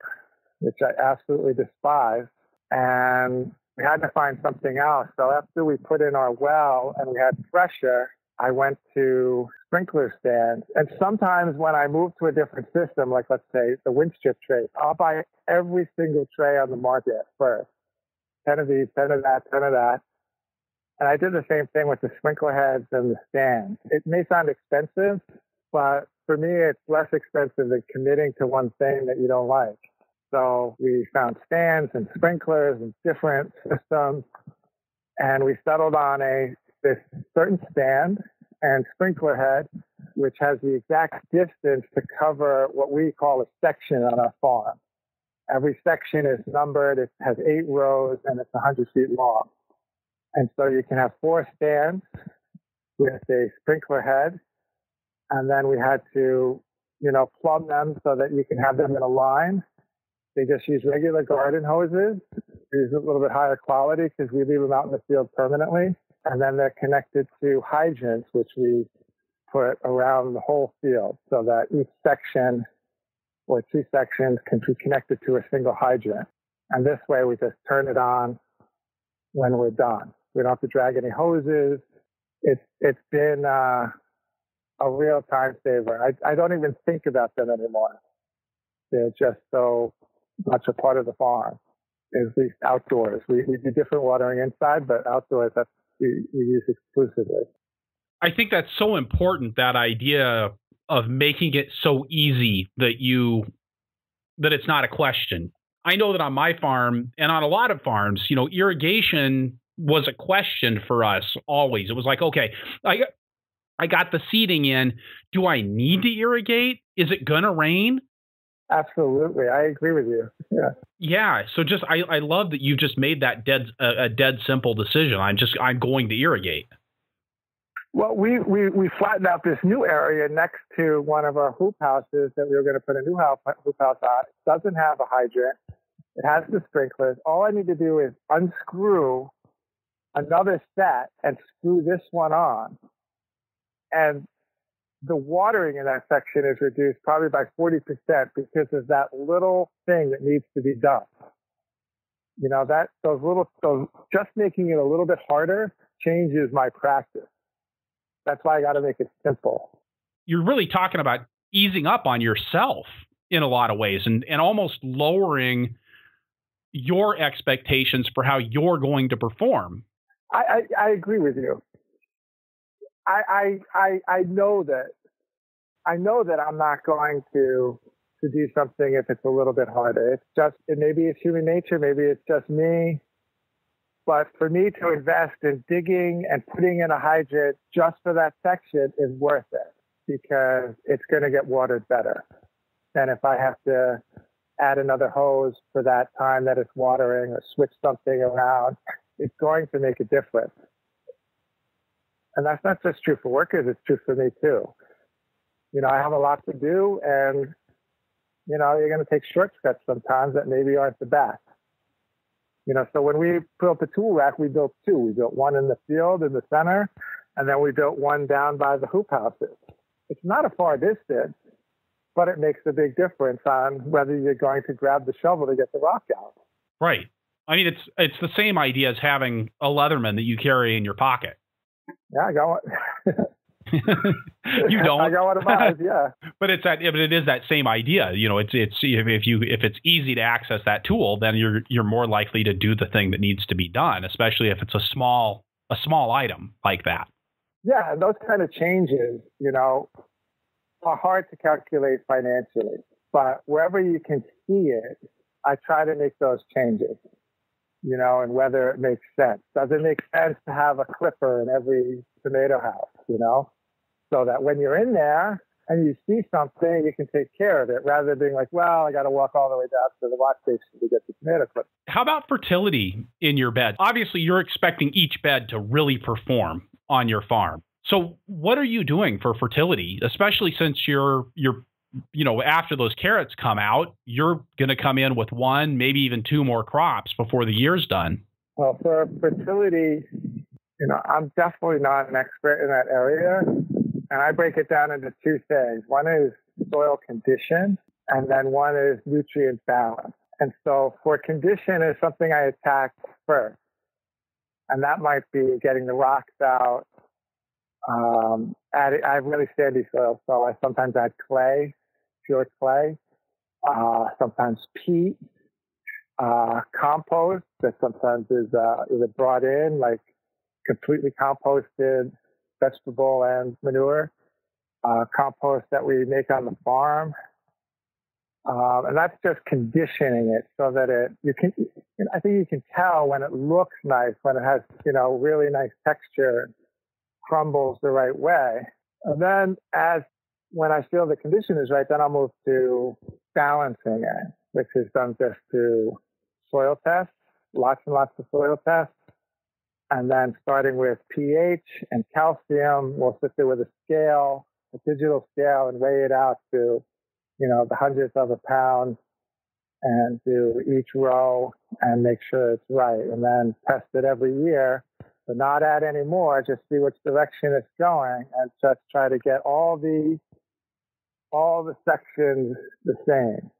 which I absolutely despise, and we had to find something else. So after we put in our well and we had pressure, I went to sprinkler stands. And sometimes when I move to a different system, like let's say the Winstrip tray, I'll buy every single tray on the market first. 10 of these, 10 of that, 10 of that. And I did the same thing with the sprinkler heads and the stands. It may sound expensive, but for me, it's less expensive than committing to one thing that you don't like. So we found stands and sprinklers and different systems, and we settled on a this certain stand and sprinkler head, which has the exact distance to cover what we call a section on our farm. Every section is numbered. It has eight rows and it's 100 feet long. And so you can have four stands with a sprinkler head. And then we had to, you know, plumb them so that you can have them in a line they just use regular garden hoses. Use a little bit higher quality because we leave them out in the field permanently. And then they're connected to hydrants, which we put around the whole field so that each section or two sections can be connected to a single hydrant. And this way we just turn it on when we're done. We don't have to drag any hoses. It's, it's been, uh, a real time saver. I, I don't even think about them anymore. They're just so much a part of the farm, at least outdoors. We, we do different watering inside, but outdoors, that's we, we use exclusively. I think that's so important. That idea of making it so easy that you that it's not a question. I know that on my farm and on a lot of farms, you know, irrigation was a question for us always. It was like, okay, I I got the seeding in. Do I need to irrigate? Is it going to rain? Absolutely, I agree with you. Yeah. Yeah. So just I, I love that you just made that dead uh, a dead simple decision. I'm just I'm going to irrigate. Well, we, we, we flattened out this new area next to one of our hoop houses that we were going to put a new house, hoop house on. It doesn't have a hydrant. It has the sprinklers. All I need to do is unscrew another set and screw this one on. And the watering in that section is reduced probably by 40% because of that little thing that needs to be done. You know, that, those little, those, just making it a little bit harder changes my practice. That's why I got to make it simple. You're really talking about easing up on yourself in a lot of ways and, and almost lowering your expectations for how you're going to perform. I, I, I agree with you. I, I, I, I know that, I know that I'm not going to, to do something if it's a little bit harder. It's just, maybe it's human nature. Maybe it's just me. But for me to invest in digging and putting in a hydrant just for that section is worth it because it's going to get watered better than if I have to add another hose for that time that it's watering or switch something around. It's going to make a difference. And that's not just true for workers, it's true for me too. You know, I have a lot to do and, you know, you're going to take shortcuts sometimes that maybe aren't the best. You know, so when we built the tool rack, we built two. We built one in the field in the center, and then we built one down by the hoop houses. It's not a far distance, but it makes a big difference on whether you're going to grab the shovel to get the rock out. Right. I mean, it's it's the same idea as having a Leatherman that you carry in your pocket. Yeah, I got one. <laughs> you don't. I got one of mine. <laughs> Yeah. but it's that. But it is that same idea. You know, it's it's if you if it's easy to access that tool, then you're you're more likely to do the thing that needs to be done, especially if it's a small a small item like that. Yeah, and those kind of changes, you know, are hard to calculate financially. But wherever you can see it, I try to make those changes, you know, and whether it makes sense. Does it make sense to have a clipper in every tomato house, you know, so that when you're in there and you see something, you can take care of it rather than being like, well, I got to walk all the way down to the wash station to get the tomato clip. How about fertility in your bed? Obviously, you're expecting each bed to really perform on your farm. So what are you doing for fertility, especially since you're you're you know after those carrots come out, you're going to come in with one, maybe even two more crops before the year's done. Well, for fertility, you know, I'm definitely not an expert in that area, and I break it down into two things. One is soil condition, and then one is nutrient balance. And so for condition is something I attack first. And that might be getting the rocks out, um, add, I have really sandy soil, so I sometimes add clay, pure clay, uh, sometimes peat, uh, compost that sometimes is uh, is brought in like completely composted vegetable and manure, uh, compost that we make on the farm. Um, and that's just conditioning it so that it, you can, I think you can tell when it looks nice, when it has, you know, really nice texture crumbles the right way. And then as when I feel the condition is right, then I'll move to balancing it, which is done just through soil tests, lots and lots of soil tests. And then starting with pH and calcium, we'll sit there with a scale, a digital scale and weigh it out to, you know, the hundredth of a pound and do each row and make sure it's right. And then test it every year but not add any more, just see which direction it's going and just try to get all the all the sections the same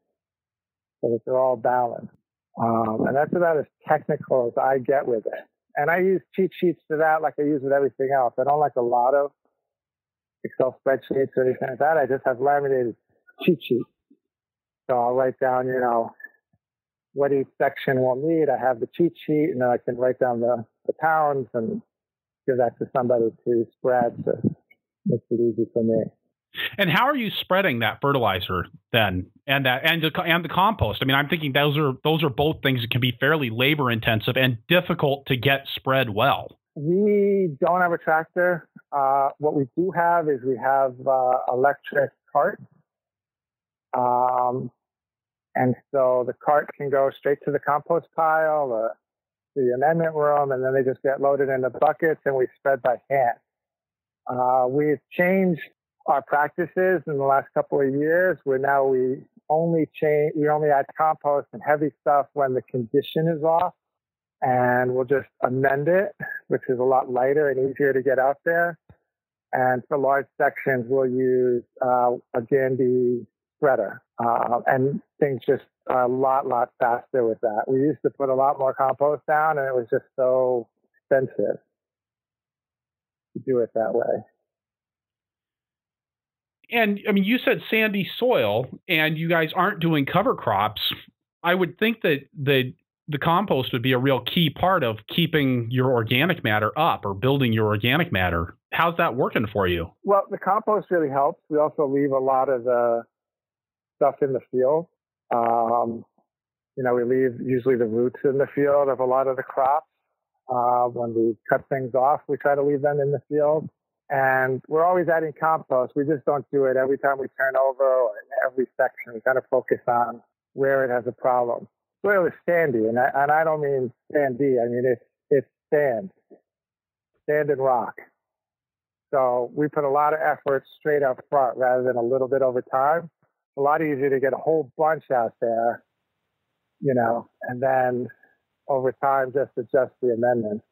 so that they're all balanced. Um, and that's about as technical as I get with it. And I use cheat sheets for that like I use with everything else. I don't like a lot of Excel spreadsheets or anything like that. I just have laminated cheat sheets. So I'll write down, you know, what each section will need. I have the cheat sheet and then I can write down the, the pounds and give that to somebody to spread to make it easy for me. And how are you spreading that fertilizer then, and that and the and the compost? I mean, I'm thinking those are those are both things that can be fairly labor intensive and difficult to get spread well. We don't have a tractor. Uh, what we do have is we have uh, electric carts. Um, and so the cart can go straight to the compost pile or the amendment room, and then they just get loaded into buckets and we spread by hand. Uh, we've changed our practices in the last couple of years where now we only change, we only add compost and heavy stuff when the condition is off and we'll just amend it, which is a lot lighter and easier to get out there. And for large sections, we'll use uh, a Gandy spreader. Uh, and things just a lot, lot faster with that. We used to put a lot more compost down and it was just so expensive to do it that way. And I mean, you said sandy soil and you guys aren't doing cover crops. I would think that the the compost would be a real key part of keeping your organic matter up or building your organic matter. How's that working for you? Well, the compost really helps. We also leave a lot of the stuff in the field. Um, you know, we leave usually the roots in the field of a lot of the crops. Uh, when we cut things off, we try to leave them in the field. And we're always adding compost. We just don't do it every time we turn over or in every section. We kind of focus on where it has a problem. Soil is sandy, and I, and I don't mean sandy. I mean it's it's sand, sand and rock. So we put a lot of effort straight up front rather than a little bit over time. It's a lot easier to get a whole bunch out there, you know, and then over time just adjust the amendments.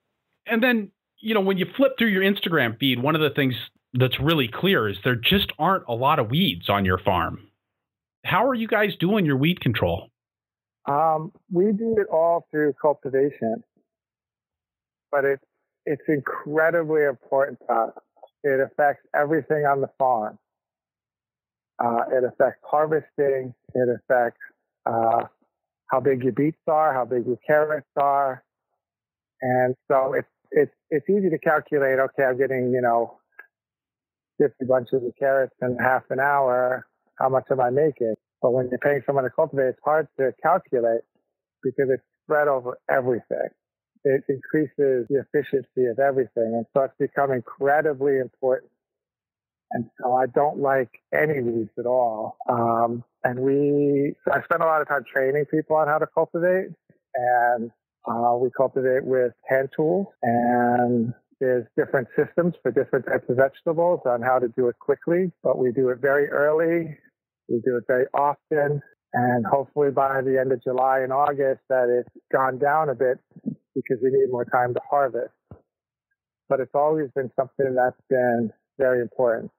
And then, you know, when you flip through your Instagram feed, one of the things that's really clear is there just aren't a lot of weeds on your farm. How are you guys doing your weed control? Um, we do it all through cultivation, but it's it's incredibly important to us. It affects everything on the farm. Uh, it affects harvesting. It affects uh, how big your beets are, how big your carrots are. And so it's, it's, it's easy to calculate, okay, I'm getting, you know, 50 bunches of carrots in half an hour. How much am I making? But when you're paying someone to cultivate, it's hard to calculate because it's spread over everything. It increases the efficiency of everything. And so it's become incredibly important. And so I don't like any weeds at all. Um, and we, so I spend a lot of time training people on how to cultivate and uh, we cultivate with hand tools and there's different systems for different types of vegetables on how to do it quickly, but we do it very early. We do it very often. And hopefully by the end of July and August that it's gone down a bit because we need more time to harvest. But it's always been something that's been very important.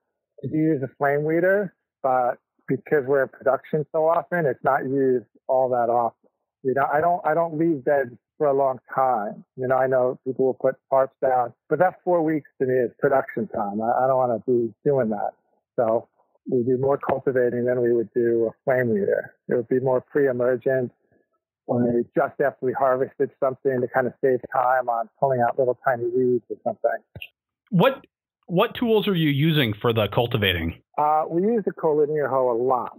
We use a flame weeder, but because we're in production so often, it's not used all that often. You know, I don't, I don't leave beds for a long time. You know, I know people will put tarps down, but that four weeks to me is production time. I, I don't want to be doing that. So we do more cultivating than we would do a flame weeder. It would be more pre-emergent when just after we harvested something to kind of save time on pulling out little tiny weeds or something. What what tools are you using for the cultivating? Uh, we use the collinear hoe a lot.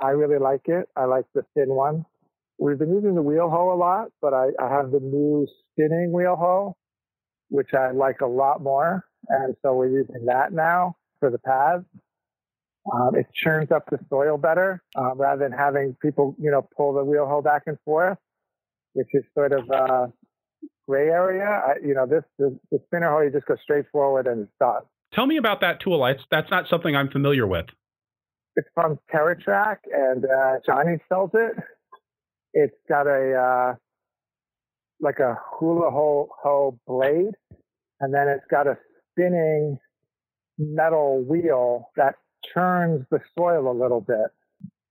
I really like it. I like the thin one. We've been using the wheel hoe a lot, but I, I have the new spinning wheel hoe, which I like a lot more. And so we're using that now for the paths. Um, it churns up the soil better uh, rather than having people, you know, pull the wheel hoe back and forth, which is sort of a gray area. I, you know, this the, the spinner hoe you just go straight forward and it's done. Tell me about that tool. It's, that's not something I'm familiar with. It's from Terrateck, and uh, Johnny sells it. It's got a uh, like a hula hoe blade, and then it's got a spinning metal wheel that churns the soil a little bit.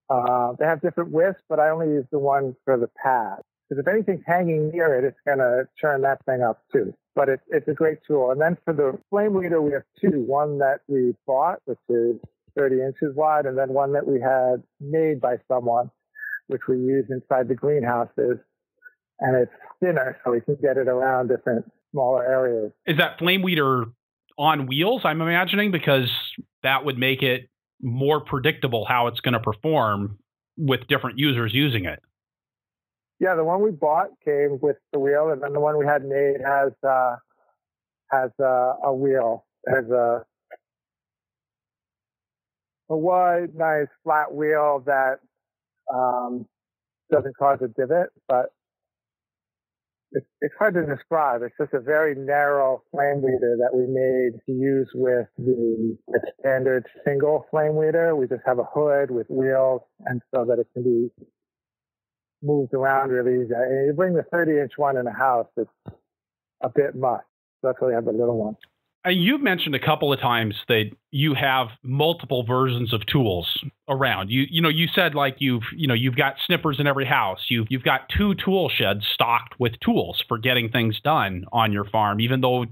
Uh, they have different widths, but I only use the one for the pad. Because if anything's hanging near it, it's going to churn that thing up too. But it, it's a great tool. And then for the flame weeder, we have two. One that we bought, which is 30 inches wide, and then one that we had made by someone, which we use inside the greenhouses. And it's thinner, so we can get it around different smaller areas. Is that flame weeder on wheels, I'm imagining, because that would make it more predictable how it's going to perform with different users using it. Yeah, the one we bought came with the wheel, and then the one we had made has uh, has uh, a wheel, has a a wide, nice flat wheel that um, doesn't cause a divot, but it's, it's hard to describe. It's just a very narrow flame weeder that we made to use with the, the standard single flame weeder. We just have a hood with wheels, and so that it can be moved around really easy. And you bring the 30 inch one in a house, it's a bit much. That's why you have the little one. And you've mentioned a couple of times that you have multiple versions of tools around. You you know you said like you've you know you've got snippers in every house. You've you've got two tool sheds stocked with tools for getting things done on your farm, even though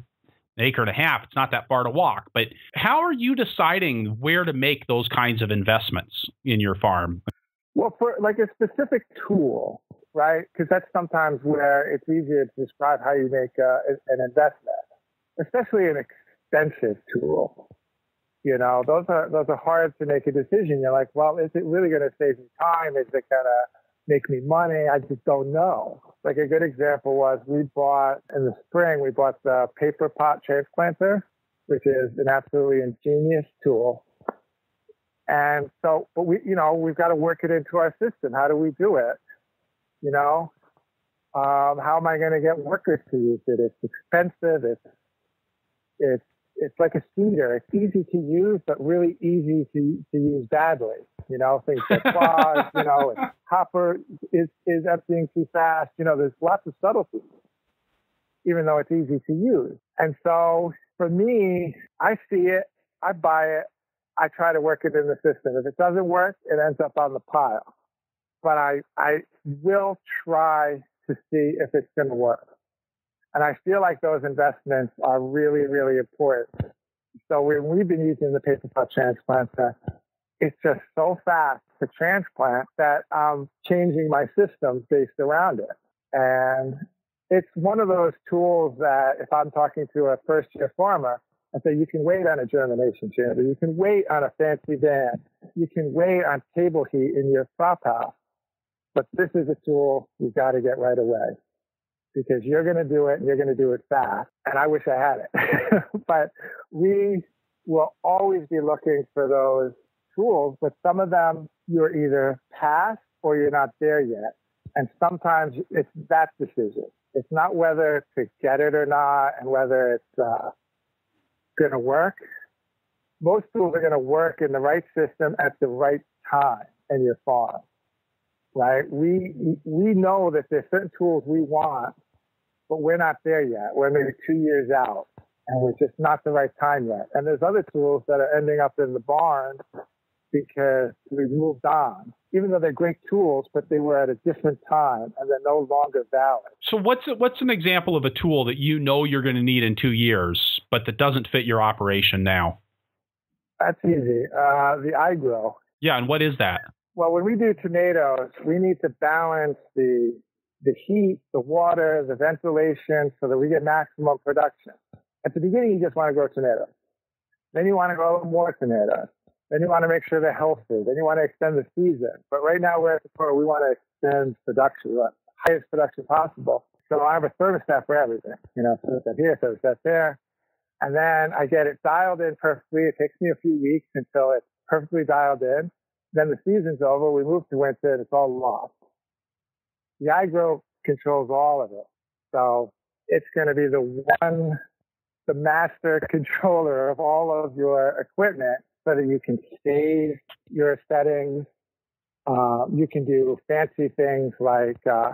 an acre and a half, it's not that far to walk. But how are you deciding where to make those kinds of investments in your farm? Well, for like a specific tool, right? Because that's sometimes where it's easier to describe how you make uh, an investment, especially an expensive tool. You know, those are those are hard to make a decision. You're like, well, is it really going to save me time? Is it going to make me money? I just don't know. Like a good example was we bought in the spring we bought the paper pot transplanter, which is an absolutely ingenious tool. And so, but we, you know, we've got to work it into our system. How do we do it? You know, um, how am I going to get workers to use it? It's expensive. It's it's it's like a seeder. It's easy to use, but really easy to to use badly. You know, things get <laughs> clogged. you know, hopper is is emptying too fast. You know, there's lots of subtleties, even though it's easy to use. And so for me, I see it, I buy it, I try to work it in the system. If it doesn't work, it ends up on the pile. But I I will try to see if it's going to work. And I feel like those investments are really, really important. So when we've been using the paper pot transplant, uh, it's just so fast to transplant that I'm changing my system based around it. And it's one of those tools that if I'm talking to a first year farmer, I say you can wait on a germination chamber, you can wait on a fancy van, you can wait on table heat in your prop house, but this is a tool you've got to get right away because you're going to do it and you're going to do it fast. And I wish I had it. <laughs> but we will always be looking for those tools, but some of them you're either past or you're not there yet. And sometimes it's that decision. It's not whether to get it or not and whether it's uh, going to work. Most tools are going to work in the right system at the right time in your farm, right? We, we know that there's certain tools we want but we're not there yet. We're maybe two years out and we're just not the right time yet. And there's other tools that are ending up in the barn because we've moved on, even though they're great tools, but they were at a different time and they're no longer valid. So what's what's an example of a tool that you know you're going to need in two years, but that doesn't fit your operation now? That's easy. Uh, the iGrow. Yeah, and what is that? Well, when we do tomatoes, we need to balance the the heat, the water, the ventilation so that we get maximum production. At the beginning, you just want to grow tomatoes. Then you want to grow more tomatoes. Then you want to make sure they're healthy. Then you want to extend the season. But right now we're at the point where we want to extend production. Want highest production possible. So I have a thermostat for everything. You know, thermostat here, thermostat there. And then I get it dialed in perfectly. It takes me a few weeks until it's perfectly dialed in. Then the season's over. We move to winter and it's all lost the iGrow controls all of it. So it's going to be the one, the master <laughs> controller of all of your equipment so that you can save your settings. Uh, you can do fancy things like uh,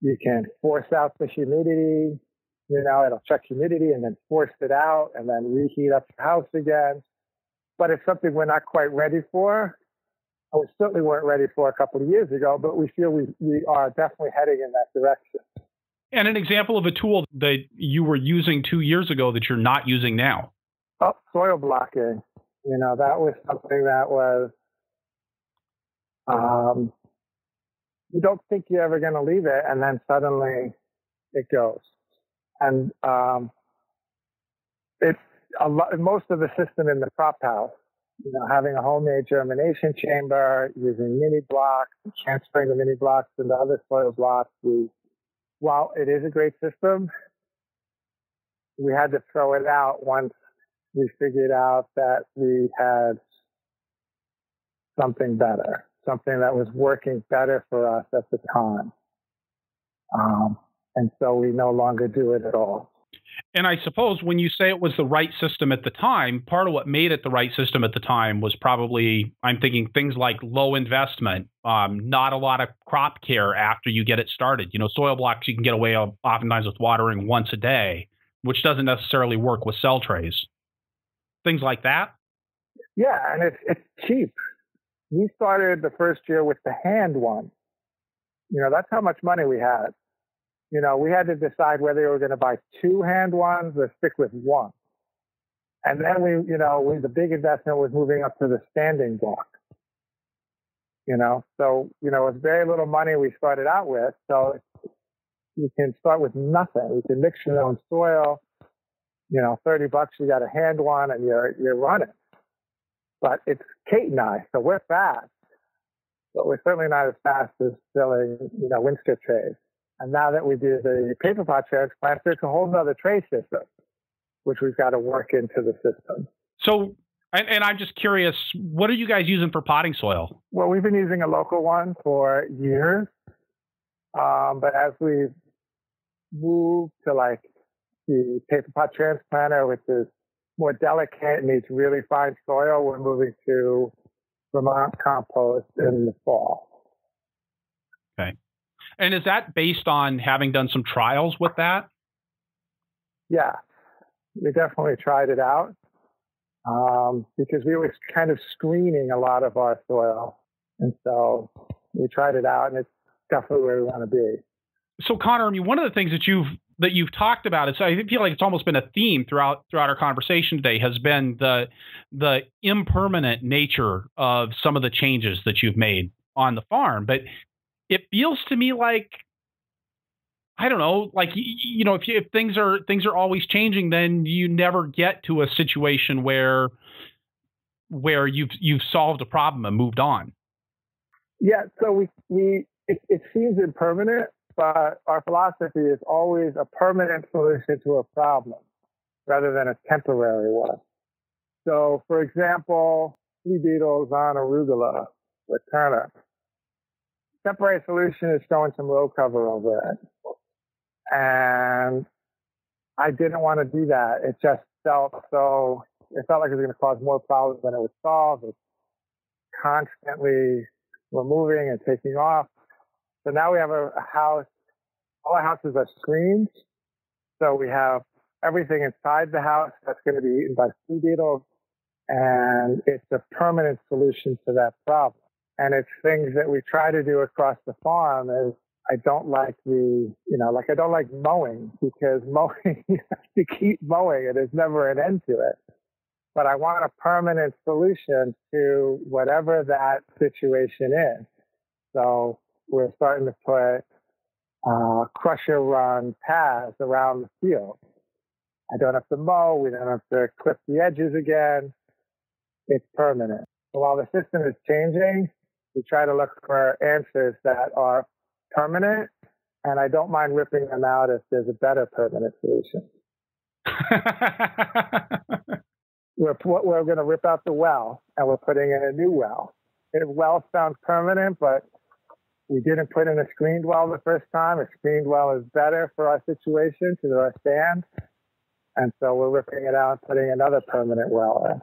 you can force out the humidity. You know, it'll check humidity and then force it out and then reheat up the house again. But it's something we're not quite ready for we certainly weren't ready for a couple of years ago, but we feel we, we are definitely heading in that direction. And an example of a tool that you were using two years ago that you're not using now? Oh, soil blocking. You know, that was something that was, um, you don't think you're ever going to leave it, and then suddenly it goes. And um, it's a lot, most of the system in the prop house you know, having a homemade germination chamber, using mini blocks, transferring the mini blocks into other soil blocks. We, while it is a great system, we had to throw it out once we figured out that we had something better, something that was working better for us at the time. Um, and so we no longer do it at all. And I suppose when you say it was the right system at the time, part of what made it the right system at the time was probably, I'm thinking things like low investment, um, not a lot of crop care after you get it started. You know, soil blocks you can get away oftentimes with watering once a day, which doesn't necessarily work with cell trays. Things like that. Yeah, and it's it's cheap. We started the first year with the hand one. You know, that's how much money we had you know, we had to decide whether we were going to buy two hand ones or stick with one. And then we, you know, we, the big investment was moving up to the standing block. You know, so you know, it's very little money we started out with. So you can start with nothing. You can mix your own soil. You know, thirty bucks, you got a hand one, and you're you're running. But it's Kate and I, so we're fast, but we're certainly not as fast as selling, you know, Winstrip trays. And now that we do the paper pot transplant, there's a whole other tray system, which we've got to work into the system. So, and, and, I'm just curious, what are you guys using for potting soil? Well, we've been using a local one for years. Um, but as we've moved to like the paper pot transplanter, which is more delicate, and needs really fine soil, we're moving to Vermont compost in the fall. Okay. And is that based on having done some trials with that? Yeah, we definitely tried it out um, because we were kind of screening a lot of our soil. And so we tried it out, and it's definitely where we want to be. So, Conor, I mean, one of the things that you've that you've talked about is I feel like it's almost been a theme throughout throughout our conversation today has been the the impermanent nature of some of the changes that you've made on the farm. But it feels to me like I don't know, like you know, if you, if things are things are always changing, then you never get to a situation where where you've you've solved a problem and moved on. Yeah, so we we it, it seems impermanent, but our philosophy is always a permanent solution to a problem rather than a temporary one. So, for example, flea beetles on arugula with turnip. Temporary solution is throwing some row cover over it. And I didn't want to do that. It just felt so, it felt like it was going to cause more problems than it would solve. It's constantly removing and taking off. So now we have a, a house. All our houses are screened. So we have everything inside the house that's going to be eaten by flea beetles. And it's a permanent solution to that problem. And it's things that we try to do across the farm is I don't like the, you know, like I don't like mowing because <laughs> mowing, you have to keep mowing and there's never an end to it. But I want a permanent solution to whatever that situation is. So we're starting to put uh, crusher run paths around the field. I don't have to mow. We don't have to clip the edges again. It's permanent. So while the system is changing, we try to look for answers that are permanent. And I don't mind ripping them out if there's a better permanent solution. <laughs> we're, we're going to rip out the well and we're putting in a new well. The well sounds permanent, but we didn't put in a screened well the first time. A screened well is better for our situation to our stand. And so we're ripping it out, and putting another permanent well in.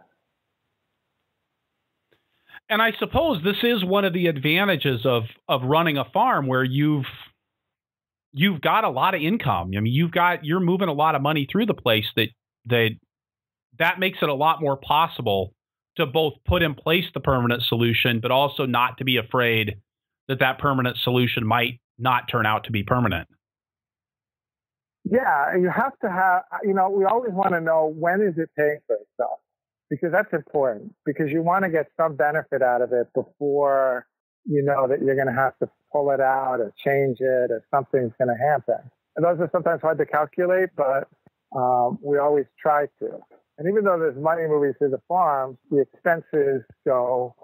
And I suppose this is one of the advantages of of running a farm where you've you've got a lot of income. I mean, you've got you're moving a lot of money through the place that that that makes it a lot more possible to both put in place the permanent solution, but also not to be afraid that that permanent solution might not turn out to be permanent? Yeah, you have to have, you know, we always want to know when is it paying for itself because that's important because you want to get some benefit out of it before you know that you're going to have to pull it out or change it or something's going to happen. And those are sometimes hard to calculate, but um, we always try to. And even though there's money moving through the farm, the expenses go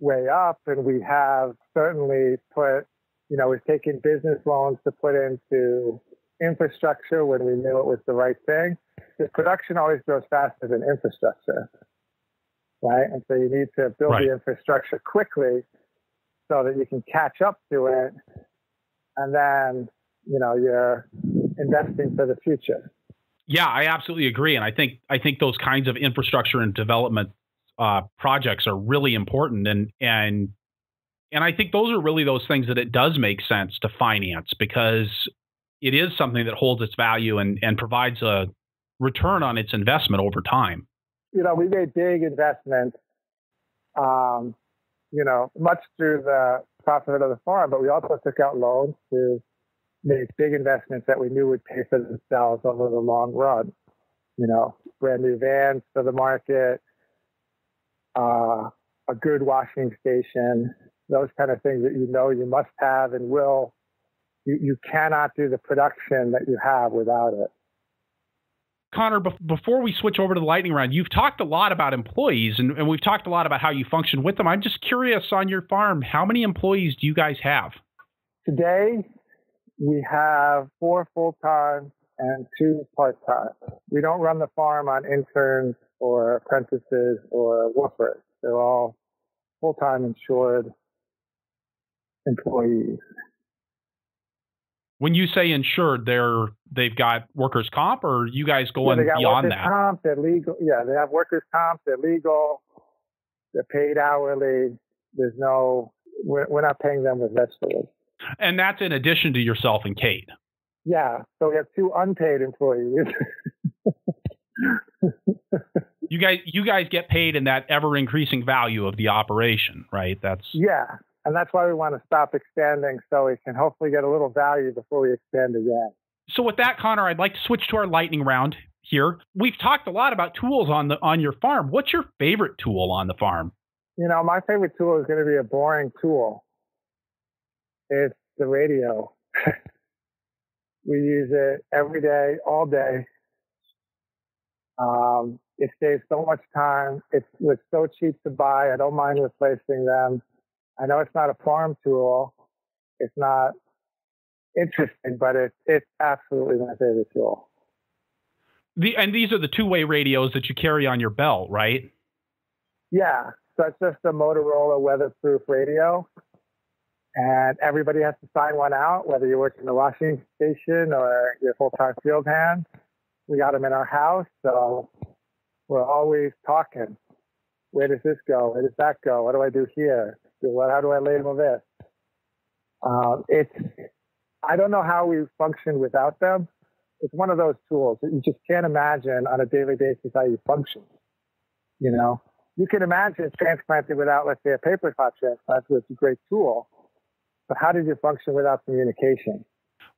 way up and we have certainly put, you know, we've taken business loans to put into infrastructure when we knew it was the right thing. Because production always grows faster than infrastructure, right? And so you need to build right. the infrastructure quickly so that you can catch up to it. And then, you know, you're investing for the future. Yeah, I absolutely agree, and I think I think those kinds of infrastructure and development uh, projects are really important, and and and I think those are really those things that it does make sense to finance because it is something that holds its value and and provides a return on its investment over time. You know, we made big investments, um, you know, much through the profit of the farm, but we also took out loans to make big investments that we knew would pay for themselves over the long run. You know, brand new vans for the market, uh, a good washing station, those kind of things that you know you must have and will. You, you cannot do the production that you have without it. Conor, before we switch over to the lightning round, you've talked a lot about employees and, and, we've talked a lot about how you function with them. I'm just curious on your farm, how many employees do you guys have? Today, we have four full time and two part time. We don't run the farm on interns or apprentices or woofers. They're all full time insured employees. When you say insured, they're they've got workers comp, or you guys going yeah, beyond that? Comp, they're legal. Yeah, they have workers comp. They're legal. They're paid hourly. There's no. We're, we're not paying them with vegetables. And that's in addition to yourself and Kate. Yeah. So we have two unpaid employees. <laughs> you guys you guys get paid in that ever increasing value of the operation, right? That's Yeah. And that's why we want to stop expanding so we can hopefully get a little value before we expand again. So with that, Conor, I'd like to switch to our lightning round here. We've talked a lot about tools on the on your farm. What's your favorite tool on the farm? You know, my favorite tool is going to be a boring tool. It's the radio. <laughs> we use it every day, all day. Um, it saves so much time. It's, it's so cheap to buy. I don't mind replacing them. I know it's not a farm tool. It's not interesting, but it's it's absolutely my favorite tool. The, and these are the two-way radios that you carry on your belt, right? Yeah. So it's just a Motorola weatherproof radio and everybody has to sign one out, whether you're working the washing station or you're full-time field hand. We got them in our house, so we're always talking. Where does this go? Where does that go? What do I do here? What, how do I label this? Um, it's, I don't know how we function without them. It's one of those tools that you just can't imagine on a daily basis how you function. You know, you can imagine transplanting without, let's say, a paper pot transplant, which is a great tool but how did you function without communication?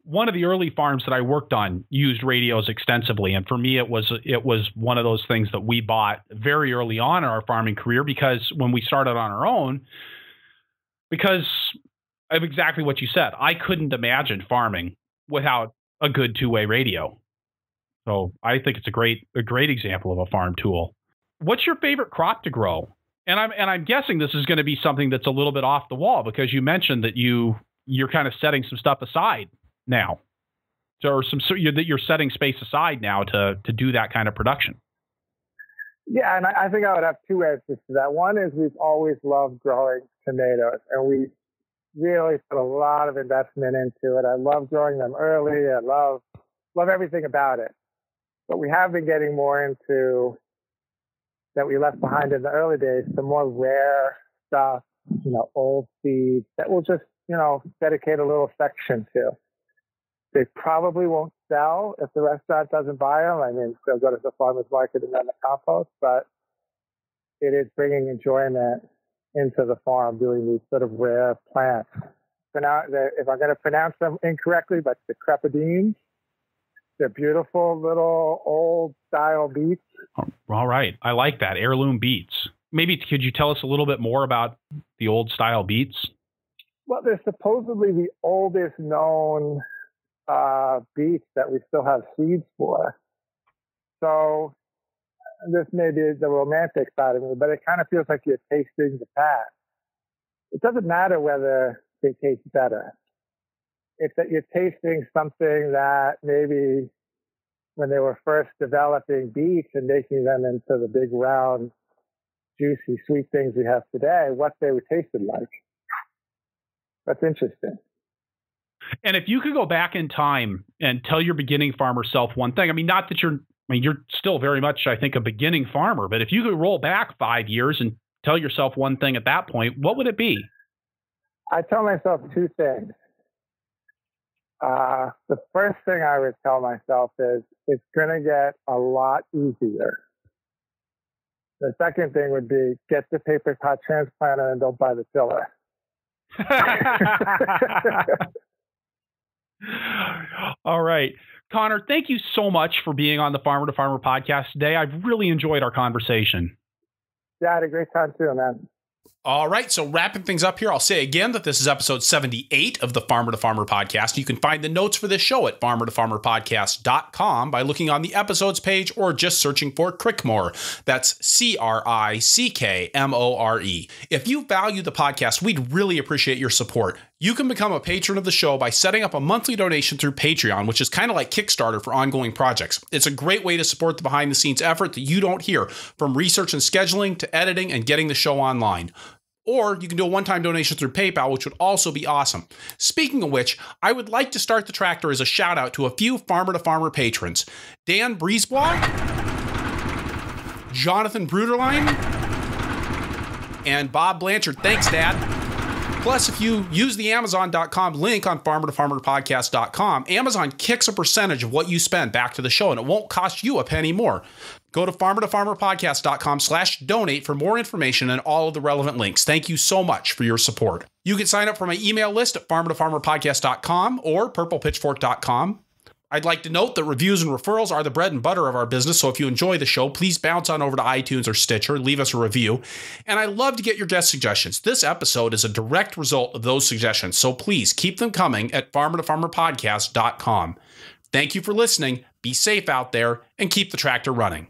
One of the early farms that I worked on used radios extensively, and for me, it was it was one of those things that we bought very early on in our farming career because when we started on our own, because of exactly what you said, I couldn't imagine farming without a good two way radio. So I think it's a great a great example of a farm tool. What's your favorite crop to grow? and I'm and I'm guessing this is going to be something that's a little bit off the wall because you mentioned that you you're kind of setting some stuff aside now, or some so you're, that you're setting space aside now to to do that kind of production. Yeah, and I, I think I would have two answers to that. One is we've always loved growing tomatoes, and we really put a lot of investment into it. I love growing them early. I love love everything about it. But we have been getting more into that we left behind in the early days, the more rare stuff, you know, old seeds that we'll just, you know, dedicate a little section to. They probably won't sell if the restaurant doesn't buy them. I mean, they'll go to the farmer's market and then the compost, but it is bringing enjoyment into the farm doing these sort of rare plants. if I'm going to pronounce them incorrectly, but the Crapaudines, they're beautiful little old style beets. Oh, all right. I like that. Heirloom beets. Maybe could you tell us a little bit more about the old style beets? Well, they're supposedly the oldest known uh, beets that we still have seeds for. So this may be the romantic side of me, but it kind of feels like you're tasting the past. It doesn't matter whether they taste better it's that you're tasting something that maybe when they were first developing beets and making them into the big round, juicy, sweet things we have today, what they tasted like. That's interesting. And if you could go back in time and tell your beginning farmer self one thing, I mean, not that you're, I mean, you're still very much, I think, a beginning farmer, but if you could roll back five years and tell yourself one thing at that point, what would it be? I tell myself two things. Uh, the first thing I would tell myself is it's going to get a lot easier. The second thing would be get the paper pot transplanter and don't buy the filler. <laughs> <laughs> All right. Conor, thank you so much for being on the Farmer to Farmer podcast today. I've really enjoyed our conversation. Yeah, I had a great time too, man. All right, so wrapping things up here, I'll say again that this is episode 78 of the Farmer to Farmer podcast. You can find the notes for this show at farmertofarmerpodcast.com by looking on the episodes page or just searching for Crickmore. That's C R I C K M O R E. If you value the podcast, we'd really appreciate your support. You can become a patron of the show by setting up a monthly donation through Patreon, which is kind of like Kickstarter for ongoing projects. It's a great way to support the behind the scenes effort that you don't hear from research and scheduling to editing and getting the show online. Or you can do a one time donation through PayPal, which would also be awesome. Speaking of which, I would like to start the tractor as a shout out to a few farmer to farmer patrons Dan Briesbois, Jonathan Bruderline, and Bob Blanchard. Thanks, Dad. Plus, if you use the Amazon.com link on farmertofarmerpodcast.com, Amazon kicks a percentage of what you spend back to the show, and it won't cost you a penny more. Go to farmertofarmerpodcast.com slash donate for more information and all of the relevant links. Thank you so much for your support. You can sign up for my email list at farmertofarmerpodcast.com or purplepitchfork.com. I'd like to note that reviews and referrals are the bread and butter of our business, so if you enjoy the show, please bounce on over to iTunes or Stitcher, leave us a review. And I love to get your guest suggestions. This episode is a direct result of those suggestions, so please keep them coming at farmertofarmerpodcast.com. Thank you for listening, be safe out there, and keep the tractor running.